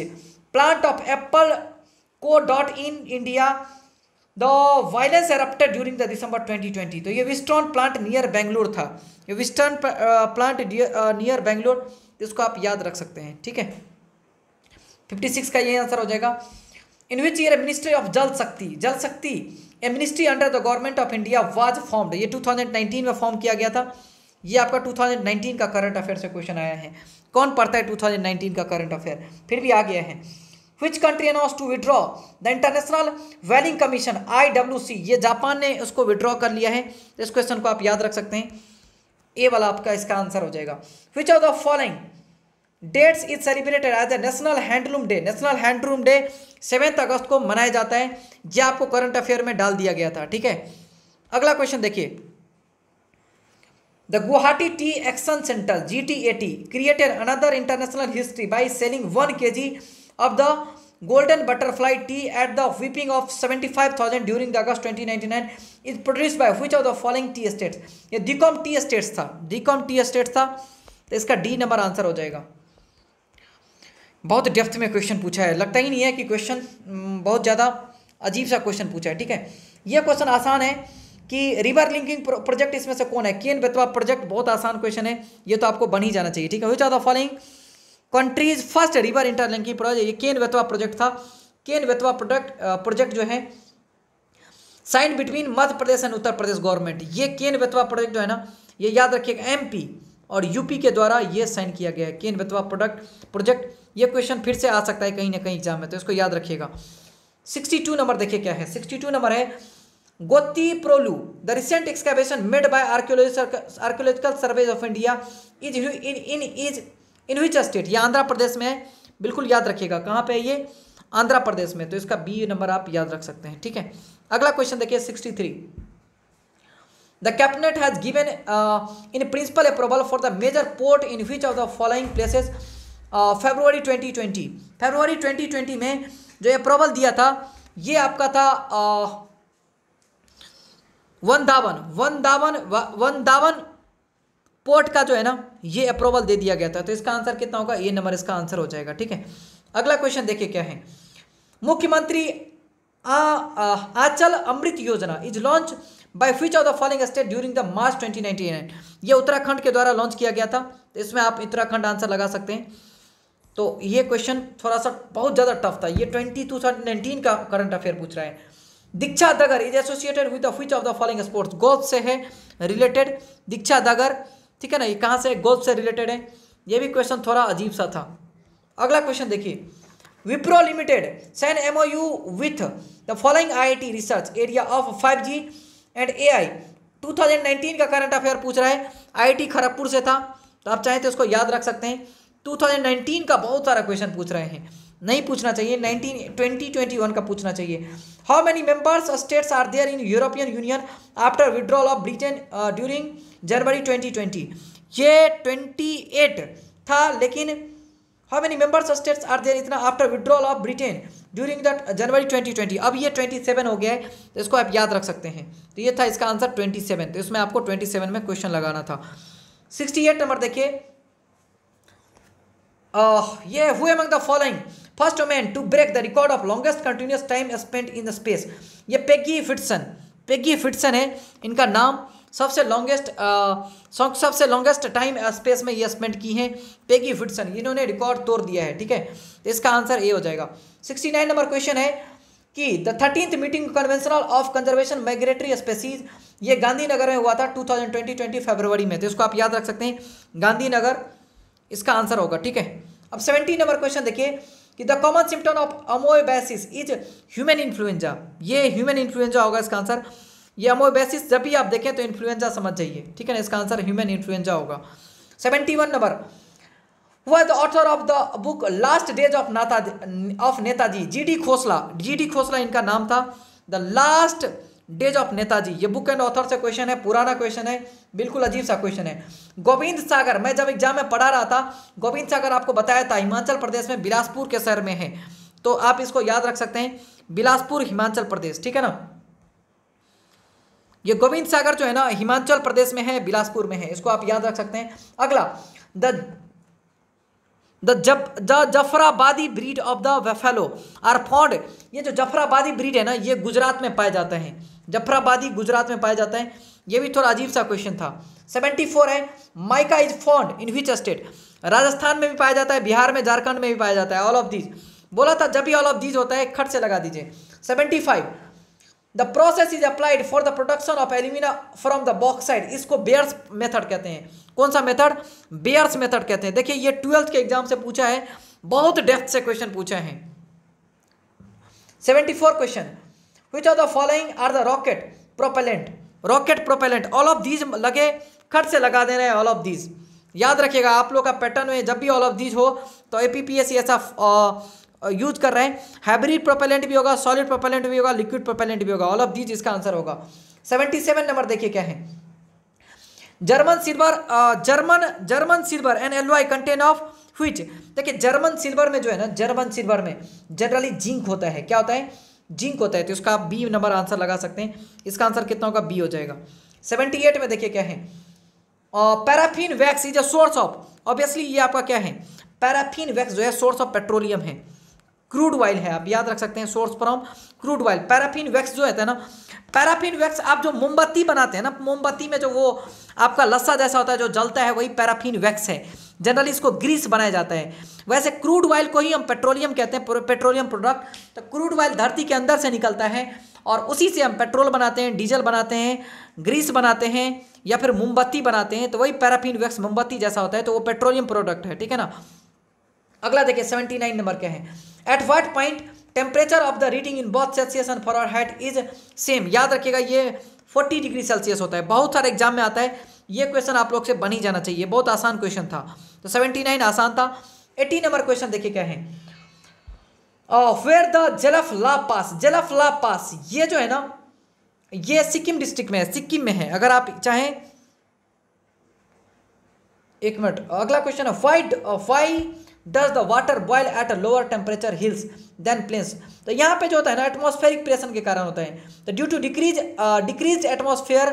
plant of Apple co dot in India the violence erupted during the December 2020 तो ये विस्टर्न प्लांट नियर बेंगलोर था। ये विस्टर्न प्लांट नियर बेंगलोर इसको आप याद रख सकते हैं, ठीक है? 56 का ये आंसर हो जाएगा। In which year ministry of Jal Shakti Jal Shakti a ministry under the government of India was formed ये 2019 में फॉर्म किया गया था। ये आपका 2019 का करंट अफेयर से क्वेश्चन आया है। कौन पढ़ता है 2019 का करंट अफेयर फिर भी आ गया है। Which country announce to withdraw the international whaling commission I W C ये जापान ने उसको विड्रॉ कर लिया है। इस क्वेश्चन को आप याद रख सकते हैं। ए वाला आपका इसका आंसर हो जाएगा। Which of the following dates is celebrated as a national handloom day national handloom day seventh अगस्त को मनाया जाता है। ये आपको करंट अफेयर में डाल दिया गया था, ठीक है? अगला क्वेश्चन देखिए। The Guwahati tea auction centre G T A T created another international history by selling one K G golden butterfly tea at the whipping of seventy five thousand during the ninety nine is produce by which of the following tea estates ये Dikom T estates था। डीकॉम tea estate था। तो इसका D number answer हो जाएगा। बहुत depth में question पूछा है। लगता ही नहीं है कि क्वेश्चन बहुत ज़्यादा अजीब सा क्वेश्चन पूछा है, ठीक है? यह क्वेश्चन आसान है कि रिवर लिंकिंग प्रोजेक्ट इसमें से कौन है? केन बेतवा प्रोजेक्ट बहुत आसान क्वेश्चन है। ये तो आपको बन ही जाना चाहिए, ठीक है? Which are the following countries first river interlinking project ये केन बेतवा प्रोजेक्ट था। केन बेतवा प्रोजेक्ट प्रोजेक्ट जो है sign between Madhya Pradesh and Uttar Pradesh government ये केन बेतवा प्रोजेक्ट जो है ना, ये याद रखिएगा एमपी और यूपी के द्वारा ये साइन किया गया है। केन बेतवा प्रोडक्ट प्रोजेक्ट ये क्वेश्चन फिर से आ सकता है कहीं ना कहीं एग्ज़ाम में तो इसको याद रखिएगा। सिक्सटी टू नंबर देखिए क्या है। सिक्सटी टू नंबर है Gotiprolu the recent excavation made by archaeological survey of India is in in is in which state ये आंध्र प्रदेश में है बिल्कुल याद रखिएगा कहाँ पे है ये? आंध्र प्रदेश में तो इसका बी नंबर आप याद रख सकते हैं ठीक है? अगला क्वेश्चन देखिए sixty three cabinet has given uh, in principal approval for the major port in which of the following places? February uh, 2020 फरवरी 2020 में जो अप्रूवल दिया था ये आपका था वनदावन वनदावन वनदावन पोर्ट का जो है ना, ये अप्रूवल दे दिया गया था। तो इसका आंसर कितना होगा? ये नंबर इसका आंसर हो जाएगा, ठीक है? अगला क्वेश्चन देखिए क्या है। Mukhyamantri Aanchal Amrit Yojana is launch by which of the following state during the March 2099 ये उत्तराखंड के द्वारा लॉन्च किया गया था। तो इसमें आप उत्तराखंड आंसर लगा सकते हैं। तो ये क्वेश्चन थोड़ा सा बहुत ज़्यादा टफ था। ये ट्वेंटी टू का करंट अफेयर पूछ रहा है। दीक्षा दगर is associated with which of the following sports golf से है रिलेटेड दीक्षा दगर ठीक है ना? ये कहाँ से? गोल्फ से रिलेटेड है। ये भी क्वेश्चन थोड़ा अजीब सा था। अगला क्वेश्चन देखिए। Wipro limited San sign MOU with the following IIT research area of 5G and A I two thousand nineteen का करंट अफेयर पूछ रहा है। आईआईटी खड़गपुर से था। तो आप चाहें तो उसको याद रख सकते हैं। 2019 का बहुत सारा क्वेश्चन पूछ रहे हैं। नहीं पूछना चाहिए। 19 2021 का पूछना चाहिए। How many members states are there in European Union after withdrawal of Britain during January 2020 ये 28 था, लेकिन how many members states are there इतना after withdrawal of Britain during that January 2020 अब ये 27 हो गया है तो इसको आप याद रख सकते हैं। तो ये था इसका आंसर 27 तो इसमें आपको 27 में क्वेश्चन लगाना था। 68 नंबर देखिए। ये हुए among the following first man to break the record of longest continuous time spend in the space ये पेगी फिटसन पेगी फिटसन है। इनका नाम सबसे लॉन्गेस्ट सबसे लॉन्गेस्ट टाइम स्पेस में ये स्पेंड की हैं पेगी फिटसन इन्होंने रिकॉर्ड तोड़ दिया है, ठीक है? इसका आंसर ए हो जाएगा। सिक्सटी नाइन नंबर क्वेश्चन है कि the thirteenth meeting conventional of conservation migratory species ये गांधीनगर में हुआ था 2020 20 फरवरी में। तो इसको आप याद रख सकते हैं, गांधीनगर, इसका आंसर होगा, ठीक है? अब सेवेंटी नंबर क्वेश्चन देखिए कि the common symptom of amoebiasis is human influenza ये ह्यूमन इन्फ्लुएंजा होगा इसका आंसर ये अमोएबैसिस जब भी आप देखें तो इन्फ्लुएंजा समझ जाइए, ठीक है ना? इसका आंसर ह्यूमन इन्फ्लुएंजा होगा। सेवेंटी वन नंबर हुआ the author of the book last days of नाता of Netaji G D Khosla G D Khosla इनका नाम था। The last days of Netaji ये बुक एंड ऑथर से क्वेश्चन है, पुराना क्वेश्चन है, बिल्कुल अजीब सा क्वेश्चन है। गोविंद सागर, मैं जब एग्ज़ाम में पढ़ा रहा था, गोविंद सागर आपको बताया था, हिमाचल प्रदेश में बिलासपुर के शहर में है। तो आप इसको याद रख सकते हैं, बिलासपुर, हिमाचल प्रदेश, ठीक है ना? ये गोविंद सागर जो है ना हिमाचल प्रदेश में है, बिलासपुर में है। इसको आप याद रख सकते हैं। अगला, the the the Jafarabadi breed of the buffalo, are found ये जो जफराबादी ब्रीड है ना, ये गुजरात में पाए जाते हैं। जफराबादी गुजरात में पाया जाता है। ये भी थोड़ा अजीब सा क्वेश्चन था। सेवेंटी फोर है, mica is found in which state Rajasthan में भी पाया जाता है, बिहार में, झारखंड में भी पाया जाता है। ऑल ऑफ़ दीज बोला था, जब भी ऑल ऑफ़ दीज होता है, खट से लगा दीजिए। Seventy five the process is applied for the production of alumina from the bauxite इसको बेयर्स मेथड कहते हैं। कौन सा मेथड बेयर्स मेथड कहते हैं। देखिए, ये ट्वेल्थ के एग्ज़ाम से पूछा है। बहुत डेप्थ से क्वेश्चन पूछा है। Seventy four question which are the following are the rocket propellant rocket propellant all of these लगे, खट से लगा दे रहे हैं ऑल ऑफ़ दीज याद रखिएगा, आप लोग का पैटर्न में जब भी ऑल ऑफ़ दीज हो तो ए पी पी एस ऐसा यूज़ कर रहे हैं। हाइब्रिड प्रोपेलेंट भी होगा सॉलिड प्रोपेलेंट भी होगा लिक्विड प्रोपेलेंट भी होगा। ऑल ऑफ़ दीज इसका आंसर होगा। सेवेंटी सेवन नंबर देखिए क्या है। German silver German German silver an alloy contain of which देखिए जर्मन सिल्वर में जो है ना जर्मन सिल्वर में जनरली जिंक होता है। क्या होता है? जिंक होता है। तो इसका आप बी नंबर आंसर लगा सकते हैं। इसका आंसर कितना होगा? बी हो जाएगा। सेवेंटी एट में देखिए क्या है। Paraffin wax is a source of obviously ये आपका क्या है? पैराफिन वैक्स जो है सोर्स ऑफ़ पेट्रोलियम है। क्रूड ऑयल है, आप याद रख सकते हैं source from crude oil paraffin wax जो है ना पैराफिन वैक्स आप जो मोमबत्ती बनाते हैं ना, मोमबत्ती में जो वो आपका लस्सा जैसा होता है, जो जलता है, वही पैराफिन वैक्स है। जनरली इसको ग्रीस बनाया जाता है। वैसे क्रूड ऑयल को ही हम पेट्रोलियम कहते हैं पेट्रोलियम प्रोडक्ट तो क्रूड ऑयल धरती के अंदर से निकलता है और उसी से हम पेट्रोल बनाते हैं डीजल बनाते हैं ग्रीस बनाते हैं या फिर मोमबत्ती बनाते हैं। तो वही पैराफिन वैक्स मोमबत्ती जैसा होता है तो वो पेट्रोलियम प्रोडक्ट है, ठीक है ना? अगला देखिए सेवेंटी नाइन नंबर क्या है? At what point temperature of the reading in both Celsius and Fahrenheit is same याद रखिएगा, ये फोर्टी डिग्री सेल्सियस होता है। बहुत सारे एग्ज़ाम में आता है। ये क्वेश्चन आप लोग से बन ही जाना चाहिए। बहुत आसान क्वेश्चन था। तो सेवेंटी नाइन आसान था। एटी नंबर क्वेश्चन देखिए क्या है। Where the जलफ La pass जलफ La pass ये जो है ना, ये सिक्किम डिस्ट्रिक्ट में है। सिक्किम में है। अगर आप चाहें, एक मिनट, अगला क्वेश्चन है fight why does the water boil at a lower temperature hills than plains तो यहाँ पे जो होता है ना एटमॉस्फेरिक प्रेशन के कारण होता है। तो due to decrease decrease atmosphere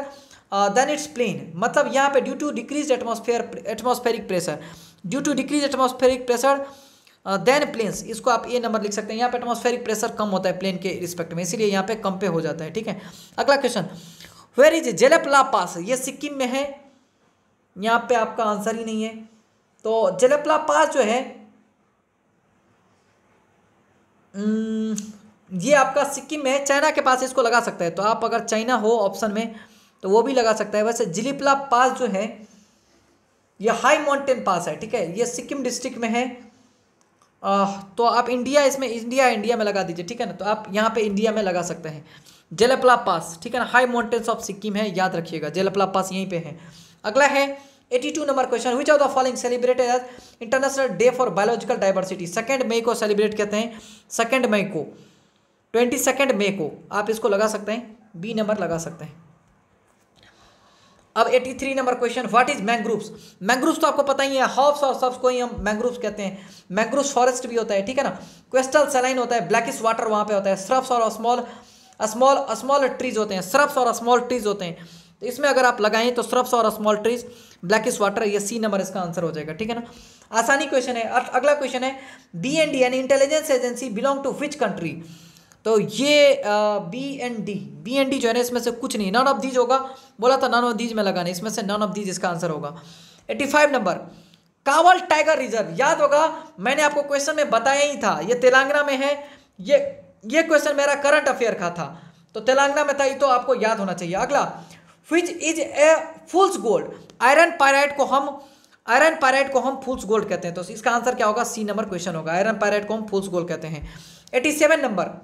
than it's plain मतलब यहाँ पे due to decrease atmosphere atmospheric pressure due to decrease atmospheric pressure than plains इसको आप ए नंबर लिख सकते हैं। यहाँ पे एटमॉस्फेरिक प्रेशर कम होता है प्लेन के रिस्पेक्ट में, इसीलिए यहाँ पे कम पे हो जाता है, ठीक है? अगला question where is Jelep La pass ये सिक्किम में है। यहाँ पे आपका आंसर ही नहीं है। तो जेलेपला पास जो है ये आपका सिक्किम में चाइना के पास इसको लगा सकता है। तो आप अगर चाइना हो ऑप्शन में तो वो भी लगा सकता है। वैसे जिलीपला पास जो है ये हाई माउंटेन पास है ठीक है? ये सिक्किम डिस्ट्रिक्ट में है। आ, तो आप इंडिया इसमें इंडिया इंडिया में लगा दीजिए ठीक है ना? तो आप यहाँ पे इंडिया में लगा सकते हैं। जेलपला पास ठीक है ना? हाई माउंटेन्स ऑफ़ सिक्किम है याद रखिएगा जेलपला पास यहीं पे है। अगला है 82 number question which of the following celebrated as international day for biological diversity second मई को सेलिब्रेट कहते हैं। सेकेंड मई को। ट्वेंटी सेकेंड मई को। आप इसको लगा सकते हैं। बी नंबर लगा सकते हैं। अब 83 number question what is mangroves mangroves तो आपको पता ही है हॉफ्स और सब्स को ही हम मैंग्रूव्स कहते हैं। मैंग्रूव्स फॉरेस्ट भी होता है, ठीक है ना? क्वेस्टल सलाइन होता है ब्लैकिश वाटर वहाँ पे होता है। स्रफ्स और स्मॉल स्मॉल स्मॉल ट्रीज होते हैं। स्रफ्स और स्मॉल ट्रीज होते हैं। तो इसमें अगर आप लगाएँ तो स्रफ्स और स्मॉल ट्रीज ब्लैकिश वाटर ये सी नंबर इसका आंसर हो जाएगा, ठीक है ना? आसानी क्वेश्चन है। अगला क्वेश्चन है बी एन डी यानी intelligence agency belong to which country तो ये B N D B N D जो है ना, इसमें से कुछ नहीं नन ऑफ़ दीज होगा। बोला था नॉन ऑफ़ दीज में लगाना इसमें से नॉन ऑफ़ दीज इसका आंसर होगा। Eighty five number Kawal tiger reserve याद होगा, मैंने आपको क्वेश्चन में बताया ही था, ये तेलंगाना में है, ये ये क्वेश्चन मेरा करंट अफेयर का था। तो तेलंगाना में था, ये तो आपको याद होना चाहिए। अगला which is a fools gold iron pyrite को हम आयरन पायराइड को हम फुल्स गोल्ड कहते हैं। तो इसका आंसर क्या होगा? सी नंबर क्वेश्चन होगा। आयरन पायराइड को हम फुल्स गोल्ड कहते हैं। Eighty seven number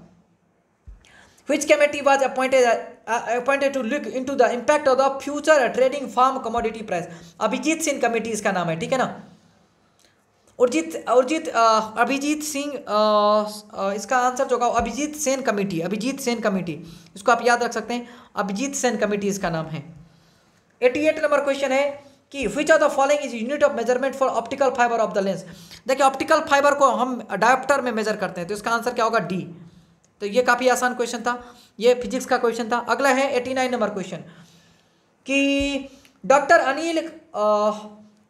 which committee was appointed uh, appointed to look into the impact of the future trading farm commodity price? Abhijit Singh committee इसका नाम है ठीक है ना? उर्जित उर्जित अभिजीत सिंह इसका आंसर जो होगा अभिजीत सेन कमेटी अभिजीत सेन कमेटी इसको आप याद रख सकते हैं। अभिजीत सेन कमेटी इसका नाम है एटी एट नंबर क्वेश्चन है कि which of the following is unit of measurement for optical fiber of the lens देखिए ऑप्टिकल फाइबर को हम अडाप्टर में मेजर करते हैं तो इसका आंसर क्या होगा? डी तो ये काफ़ी आसान क्वेश्चन था। ये फिजिक्स का क्वेश्चन था। अगला है एटी नाइन नंबर क्वेश्चन कि doctor Anil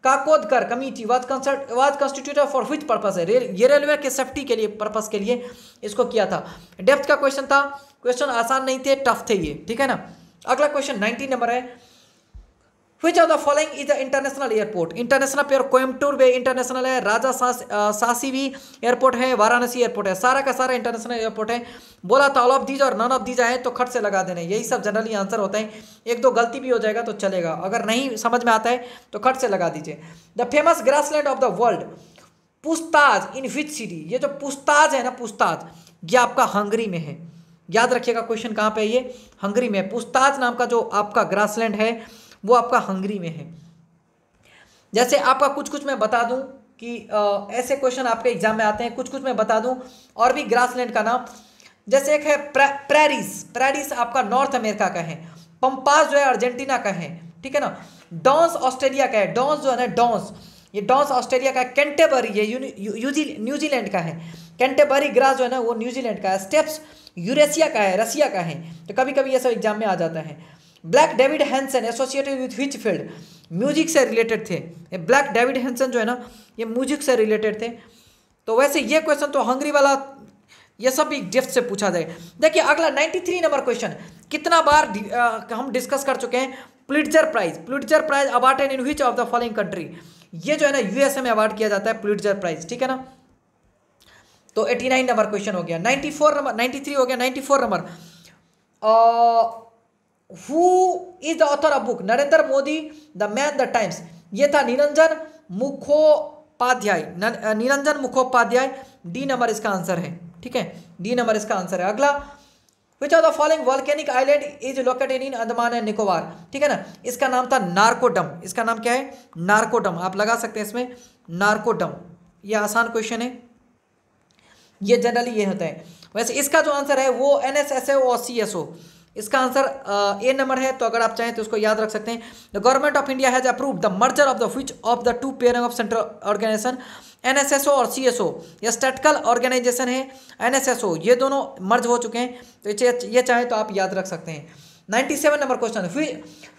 Kakodkar committee was concert was constituted for which purpose है? ये रेलवे के सेफ्टी के लिए पर्पज के लिए इसको किया था। डेप्थ का क्वेश्चन था। क्वेश्चन आसान नहीं थे टफ थे ये, ठीक है ना? अगला क्वेश्चन नाइनटीन नंबर है। Which of the following is the international airport international pair Coimbatore way international है, राजा सास सासी भी एयरपोर्ट है, वाराणसी एयरपोर्ट है। सारा का सारा इंटरनेशनल एयरपोर्ट है। बोला था ऑल ऑफ़ दीज और नन ऑफ़ दीज आए तो खट से लगा देने यही सब जनरली आंसर होता है। एक दो गलती भी हो जाएगा तो चलेगा। अगर नहीं समझ में आता है तो खट से लगा दीजिए। The famous grassland of the world pusztas in which city ये जो पुस्ताज है ना, पुस्ताज, ये आपका हंगरी में है। याद रखिएगा क्वेश्चन कहाँ पे ये? हंगरी में पुस्ताज नाम का जो आपका ग्रासलैंड है वो आपका हंगरी में है। जैसे आपका कुछ कुछ मैं बता दूँ कि आ, ऐसे क्वेश्चन आपके एग्ज़ाम में आते हैं कुछ कुछ मैं बता दूँ और भी ग्रासलैंड का नाम। जैसे एक है प्रेरिस प्रेरिस आपका नॉर्थ अमेरिका का है। पंपास जो है अर्जेंटीना का है। ठीक है ना? डॉन्स ऑस्ट्रेलिया का है। डॉन्स जो है ना डॉन्स ये डॉन्स ऑस्ट्रेलिया का है। कैंटेबरी ये न्यूजीलैंड का है। कैंटेबरी ग्रास जो है ना वो न्यूजीलैंड का है। स्टेप्स यूरेशिया का है रसिया का है। तो कभी कभी ये सब एग्ज़ाम में आ जाता है। Black David Hanson associated with which field music से रिलेटेड थे। ब्लैक डेविड हैंसन जो है ना ये म्यूज़िक से रिलेटेड थे। तो वैसे ये क्वेश्चन तो हंगरी वाला ये सब भी डेफ्थ से पूछा जाए। देखिए अगला 93 नंबर क्वेश्चन कितना बार आ, हम डिस्कस कर चुके हैं Pulitzer prize Pulitzer prize awarded in which of the following country ये जो है ना यूएसए में अवार्ड किया जाता है प्लिटजर प्राइज ठीक है ना? तो 89 नंबर क्वेश्चन हो गया। 94 नंबर 93 हो गया 94 number who is the author of book Narendra Modi the man the times ये था निरंजन मुखोपाध्याय। निरंजन मुखोपाध्याय। डी नंबर इसका आंसर है। ठीक है? डी नंबर इसका आंसर है। अगला which of the following volcanic island is located in Andaman and Nicobar ठीक है ना? इसका नाम था नार्कोडम इसका नाम क्या है? नार्कोडम आप लगा सकते हैं इसमें नार्कोडम ये आसान क्वेश्चन है। ये जनरली ये होता है। वैसे इसका जो आंसर है वो एन एस एस ओ और सी एस ओ इसका आंसर ए नंबर है तो अगर आप चाहें तो इसको याद रख सकते हैं। The government of India has approve the merger of the which of the two pairing of central organization NSSO और सीएसओ ये स्टेटिकल ऑर्गेनाइजेशन है एनएसएसओ ये दोनों मर्ज हो चुके हैं तो ये चाहें तो आप याद रख सकते हैं। 97 number question.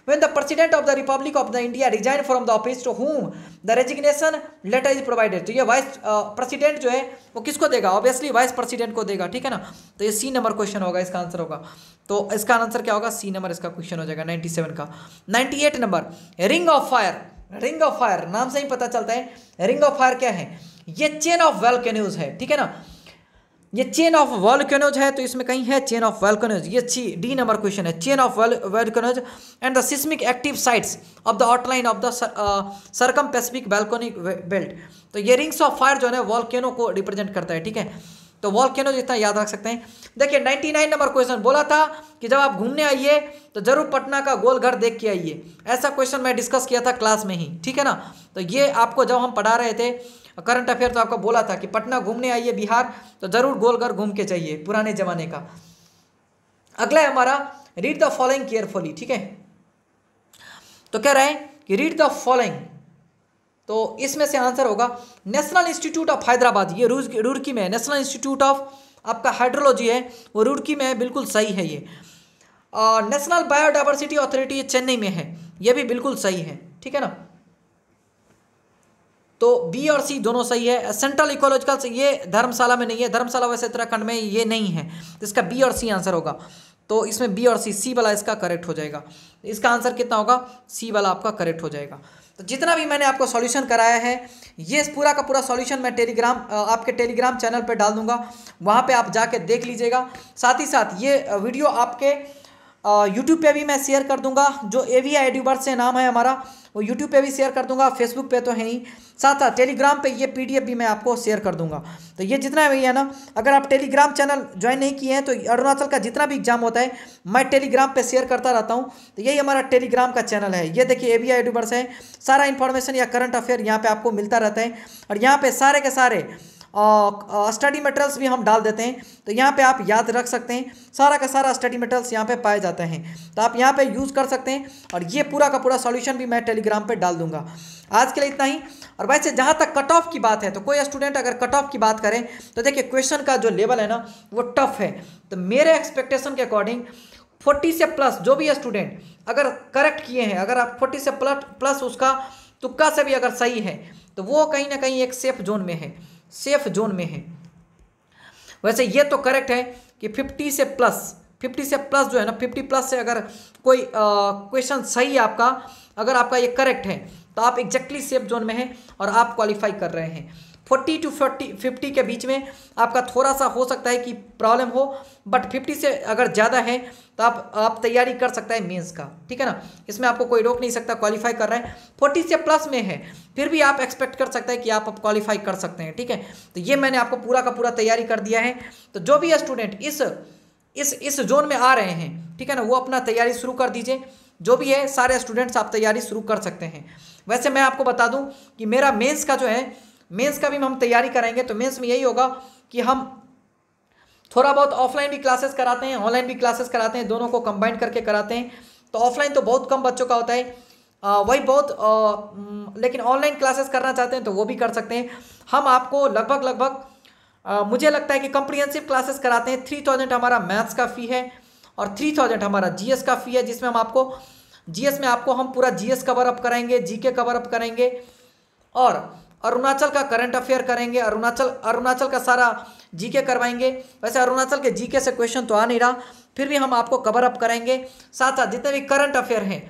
When the president of the republic of the india resigned from the office, to whom the resignation letter is provided? तो ये वाइस प्रेसिडेंट जो है, वो किसको देगा? ऑब्वियसली वाइस प्रेसिडेंट को देगा, ठीक है ना? तो ये सी नंबर क्वेश्चन होगा, इसका आंसर होगा। तो इसका आंसर क्या होगा? सी नंबर इसका क्वेश्चन हो जाएगा 97 का। 98 number ring of fire ring of fire नाम से ही पता चलता है रिंग ऑफ़ फायर क्या है? ये चेन ऑफ़ वेल्केन्यूज है, ठीक है ना? ये चेन ऑफ़ वॉल्केनोज है तो इसमें कहीं है चेन ऑफ़ वॉल्केनोज ये ची डी नंबर क्वेश्चन है। Chain of volcanoes and the seismic active sites of the outline of the circum pacific volcanic belt तो ये रिंग्स ऑफ़ फायर जो है वॉल्केनो को रिप्रेजेंट करता है, ठीक है? तो वॉल्केनो जितना याद रख सकते हैं। देखिए 99 नंबर क्वेश्चन बोला था कि जब आप घूमने आइए तो ज़रूर पटना का गोलघर देख के आइए। ऐसा क्वेश्चन मैं डिस्कस किया था क्लास में ही, ठीक है ना? तो ये आपको जब हम पढ़ा रहे थे करंट अफेयर तो आपको बोला था कि पटना घूमने आइए बिहार तो ज़रूर गोलघर घूम के चाहिए पुराने जमाने का। अगला है हमारा रीड द फॉलोइंग केयरफुली ठीक है? तो कह रहे हैं कि रीड द फॉलोइंग तो इसमें से आंसर होगा नेशनल इंस्टीट्यूट ऑफ़ हैदराबाद ये रुड़की में है नेशनल इंस्टीट्यूट ऑफ़ आपका हाइड्रोलॉजी है, वो रुड़की में है, बिल्कुल सही है ये। नेशनल बायोडाइवर्सिटी अथॉरिटी चेन्नई में है, ये भी बिल्कुल सही है, ठीक है ना? तो बी और सी दोनों सही है। सेंट्रल इकोलॉजिकल ये धर्मशाला में नहीं है। धर्मशाला वैसे उत्तराखंड में ये नहीं है। तो इसका बी और सी आंसर होगा। तो इसमें बी और सी सी वाला इसका करेक्ट हो जाएगा। इसका आंसर कितना होगा? सी वाला आपका करेक्ट हो जाएगा। तो जितना भी मैंने आपको सॉल्यूशन कराया है, ये पूरा का पूरा सॉल्यूशन मैं टेलीग्राम आपके टेलीग्राम चैनल पर डाल दूँगा। वहाँ पे आप जाके देख लीजिएगा। साथ ही साथ ये वीडियो आपके यूट्यूब पे भी मैं शेयर कर दूँगा, जो ए वी आई से नाम है हमारा, वो यूट्यूब पे भी शेयर कर दूँगा फेसबुक पे तो है ही। साथ साथ टेलीग्राम पे ये पीडीएफ भी मैं आपको शेयर कर दूँगा। तो ये जितना भी है ना, अगर आप टेलीग्राम चैनल ज्वाइन नहीं किए हैं तो अरुणाचल का जितना भी एग्ज़ाम होता है, मैं टेलीग्राम पे शेयर करता रहता हूँ। तो यही हमारा टेलीग्राम का चैनल है। ये देखिए ए वी आई है सारा इन्फॉर्मेशन या करंट अफेयर यहाँ पर आपको मिलता रहता है। और यहाँ पर सारे के सारे स्टडी मटेरियल्स भी हम डाल देते हैं। तो यहाँ पे आप याद रख सकते हैं, सारा का सारा स्टडी मटेरियल्स यहाँ पे पाए जाते हैं। तो आप यहाँ पे यूज़ कर सकते हैं और ये पूरा का पूरा सॉल्यूशन भी मैं टेलीग्राम पे डाल दूँगा। आज के लिए इतना ही। और वैसे जहाँ तक कट ऑफ़ की बात है तो कोई स्टूडेंट अगर कट ऑफ़ की बात करें तो देखिए क्वेश्चन का जो लेवल है ना, वो टफ है। तो मेरे एक्सपेक्टेशन के अकॉर्डिंग फोर्टी से प्लस जो भी स्टूडेंट अगर करेक्ट किए हैं, अगर आप फोर्टी से प्लस प्लस उसका तुक्का से भी अगर सही है तो वो कहीं ना कहीं एक सेफ़ जोन में है। सेफ़ जोन में है। वैसे ये तो करेक्ट है कि 50 से प्लस 50 से प्लस जो है ना 50 प्लस से अगर कोई क्वेश्चन सही है आपका, अगर आपका ये करेक्ट है तो आप एग्जैक्टली सेफ़ जोन में हैं और आप क्वालिफाई कर रहे हैं। फोर्टी टू फोर्टी, फिफ्टी के बीच में आपका थोड़ा सा हो सकता है कि प्रॉब्लम हो, बट फिफ्टी से अगर ज़्यादा है तो आप आप तैयारी कर सकता है मेंस का, ठीक है ना? इसमें आपको कोई रोक नहीं सकता, क्वालिफाई कर रहे हैं। फोर्टी से प्लस में है, फिर भी आप एक्सपेक्ट कर सकते हैं कि आप अब क्वालिफाई कर सकते हैं, ठीक है? तो ये मैंने आपको पूरा का पूरा तैयारी कर दिया है। तो जो भी स्टूडेंट इस इस इस जोन में आ रहे हैं, ठीक है ना? वो अपना तैयारी शुरू कर दीजिए। जो भी है, सारे स्टूडेंट्स आप तैयारी शुरू कर सकते हैं। वैसे मैं आपको बता दूँ कि मेरा मेंस का जो है मेंस का भी हम तैयारी कराएँगे तो मेंस में यही होगा कि हम थोड़ा बहुत ऑफलाइन भी क्लासेस कराते हैं ऑनलाइन भी क्लासेस कराते हैं दोनों को कंबाइन करके कराते हैं। तो ऑफलाइन तो बहुत कम बच्चों का होता है। आ, वही बहुत आ, लेकिन ऑनलाइन क्लासेस करना चाहते हैं तो वो भी कर सकते हैं। हम आपको लगभग लगभग मुझे लगता है कि कंप्रीहेंसिव क्लासेस कराते हैं। थ्री थाउज़ेंड हमारा मैथ्स का फ़ी है और थ्री थाउज़ेंड हमारा जीएस का फ़ी है जिसमें हम आपको जीएस में आपको हम पूरा जीएस कवर अप कराएँगे जीके कवर अप करेंगे और अरुणाचल का करंट अफेयर करेंगे, अरुणाचल अरुणाचल का सारा जीके करवाएँगे। वैसे अरुणाचल के जीके से क्वेश्चन तो आ नहीं रहा, फिर भी हम आपको कवर अप करेंगे। साथ साथ जितने भी करंट अफेयर हैं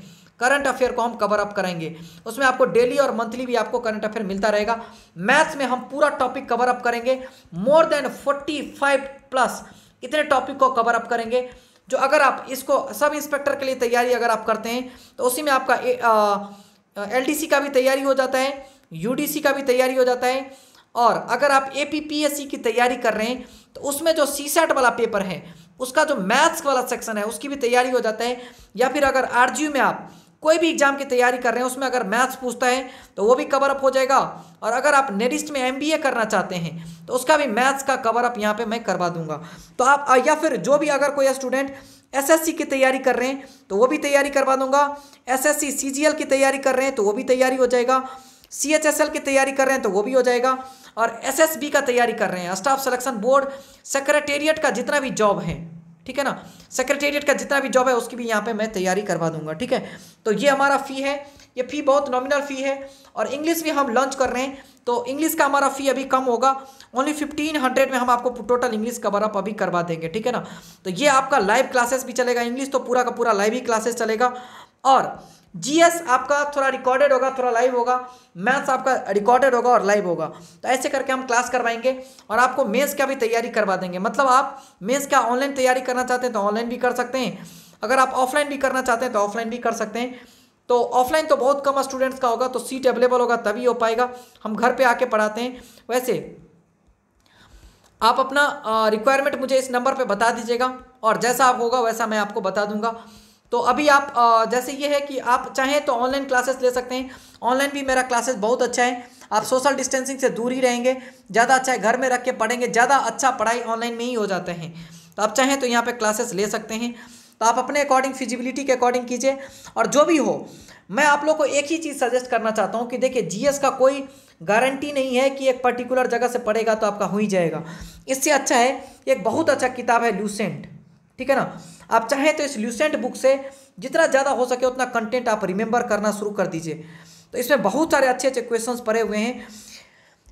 करंट अफेयर को हम कवर अप करेंगे। उसमें आपको डेली और मंथली भी आपको करंट अफेयर मिलता रहेगा। मैथ्स में हम पूरा टॉपिक कवर अप करेंगे। More than forty five plus इतने टॉपिक को कवर अप करेंगे, जो अगर आप इसको सब इंस्पेक्टर के लिए तैयारी अगर आप करते हैं तो उसी में आपका एल का भी तैयारी हो जाता है। यूडीसी का भी तैयारी हो जाता है। और अगर आप ए की तैयारी कर रहे हैं तो उसमें जो सी वाला पेपर है, उसका जो मैथ्स वाला सेक्शन है, उसकी भी तैयारी हो जाता है। या फिर अगर आरजीयू में आप कोई भी एग्ज़ाम की तैयारी कर रहे हैं, उसमें अगर मैथ्स पूछता है तो वो भी कवर अप हो जाएगा। और अगर आप नेरिस्ट में MBA करना चाहते हैं तो उसका भी मैथ्स का कवर अप यहाँ पे मैं करवा दूँगा। तो आप या फिर जो भी अगर कोई स्टूडेंट एसएससी की तैयारी कर रहे हैं तो वो भी तैयारी करवा दूँगा। एसएससी सीजीएल की तैयारी कर रहे हैं तो वो भी तैयारी हो जाएगा। सी एच एस एल की तैयारी कर रहे हैं तो वो भी हो जाएगा। और एस एस बी का तैयारी कर रहे हैं। स्टाफ सिलेक्शन बोर्ड सेक्रेटेरिएट का जितना भी जॉब है, ठीक है ना? सेक्रेटेरिएट का जितना भी जॉब है, उसकी भी यहाँ पे मैं तैयारी करवा दूँगा, ठीक है? तो ये हमारा फ़ी है। ये फ़ी बहुत नॉमिनल फ़ी है। और इंग्लिश भी हम लॉन्च कर रहे हैं तो इंग्लिश का हमारा फ़ी अभी कम होगा। ओनली फिफ्टीन हंड्रेड में हम आपको टोटल इंग्लिश कवर अप अभी करवा देंगे, ठीक है ना? तो ये आपका लाइव क्लासेस भी चलेगा। इंग्लिश तो पूरा का पूरा लाइव ही क्लासेस चलेगा। और जीएस आपका थोड़ा रिकॉर्डेड होगा, थोड़ा लाइव होगा मैथ्स आपका रिकॉर्डेड होगा और लाइव होगा। तो ऐसे करके हम क्लास करवाएँगे और आपको मेंस का भी तैयारी करवा देंगे। मतलब आप मेंस का ऑनलाइन तैयारी करना चाहते हैं तो ऑनलाइन भी कर सकते हैं। अगर आप ऑफलाइन भी करना चाहते हैं तो ऑफलाइन भी कर सकते हैं। तो ऑफलाइन तो बहुत कम स्टूडेंट्स का होगा तो सीट अवेलेबल होगा, तभी हो पाएगा। हम घर पर आके पढ़ाते हैं। वैसे, आप अपना रिक्वायरमेंट मुझे इस नंबर पर बता दीजिएगा और जैसा आप होगा वैसा मैं आपको बता दूँगा। तो अभी आप जैसे ये है कि आप चाहें तो ऑनलाइन क्लासेस ले सकते हैं। ऑनलाइन भी मेरा क्लासेस बहुत अच्छा है। आप सोशल डिस्टेंसिंग से दूर ही रहेंगे। ज़्यादा अच्छा है, घर में रख के पढ़ेंगे। ज़्यादा अच्छा पढ़ाई ऑनलाइन में ही हो जाते हैं। तो आप चाहें तो यहाँ पर क्लासेस ले सकते हैं। तो आप अपने अकॉर्डिंग फिजिबिलिटी के अकॉर्डिंग कीजिए। और जो भी हो, मैं आप लोग को एक ही चीज़ सजेस्ट करना चाहता हूँ कि देखिए जीएस का कोई गारंटी नहीं है कि एक पर्टिकुलर जगह से पढ़ेगा तो आपका हो ही जाएगा। इससे अच्छा है, एक बहुत अच्छा किताब है लूसेंट ठीक है ना? आप चाहें तो इस ल्यूसेंट बुक से जितना ज़्यादा हो सके उतना कंटेंट आप रिमेंबर करना शुरू कर दीजिए। तो इसमें बहुत सारे अच्छे अच्छे क्वेश्चन पड़े हुए हैं।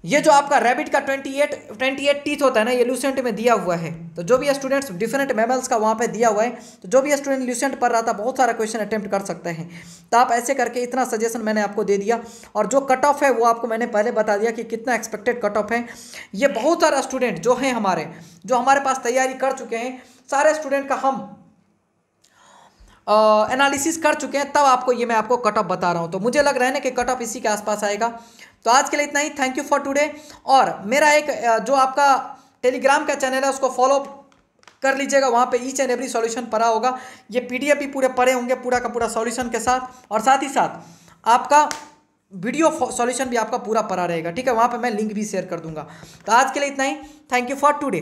ये जो आपका रैबिट का 28 28 टीथ होता है ना, ये ल्यूसेंट में दिया हुआ है। तो जो भी स्टूडेंट्स डिफरेंट मेमल्स का वहाँ पे दिया हुआ है। तो जो भी स्टूडेंट ल्यूसेंट पढ़ रहा था, बहुत सारा क्वेश्चन अटेम्प्ट कर सकते हैं। तो आप ऐसे करके इतना सजेशन मैंने आपको दे दिया। और जो कट ऑफ़ है, वो आपको मैंने पहले बता दिया कि कितना एक्सपेक्टेड कट ऑफ़ है। ये बहुत सारा स्टूडेंट जो हैं हमारे, जो हमारे पास तैयारी कर चुके हैं। सारे स्टूडेंट का हम एनालिसिस कर चुके हैं, तब आपको ये मैं आपको कट ऑफ़ बता रहा हूँ। तो मुझे लग रहा है ना कि कट ऑफ़ इसी के आसपास आएगा। तो आज के लिए इतना ही। थैंक यू फॉर टुडे और मेरा एक जो आपका टेलीग्राम का चैनल है, उसको फॉलो कर लीजिएगा। वहाँ पे ईच एंड एवरी सॉल्यूशन पढ़ा होगा। ये पीडीएफ भी पूरे पड़े होंगे, पूरा का पूरा सॉल्यूशन के साथ। और साथ ही साथ, आपका वीडियो सॉल्यूशन भी आपका पूरा पढ़ा रहेगा। ठीक है, वहाँ पे मैं लिंक भी शेयर कर दूँगा। तो आज के लिए इतना ही। Thank you for today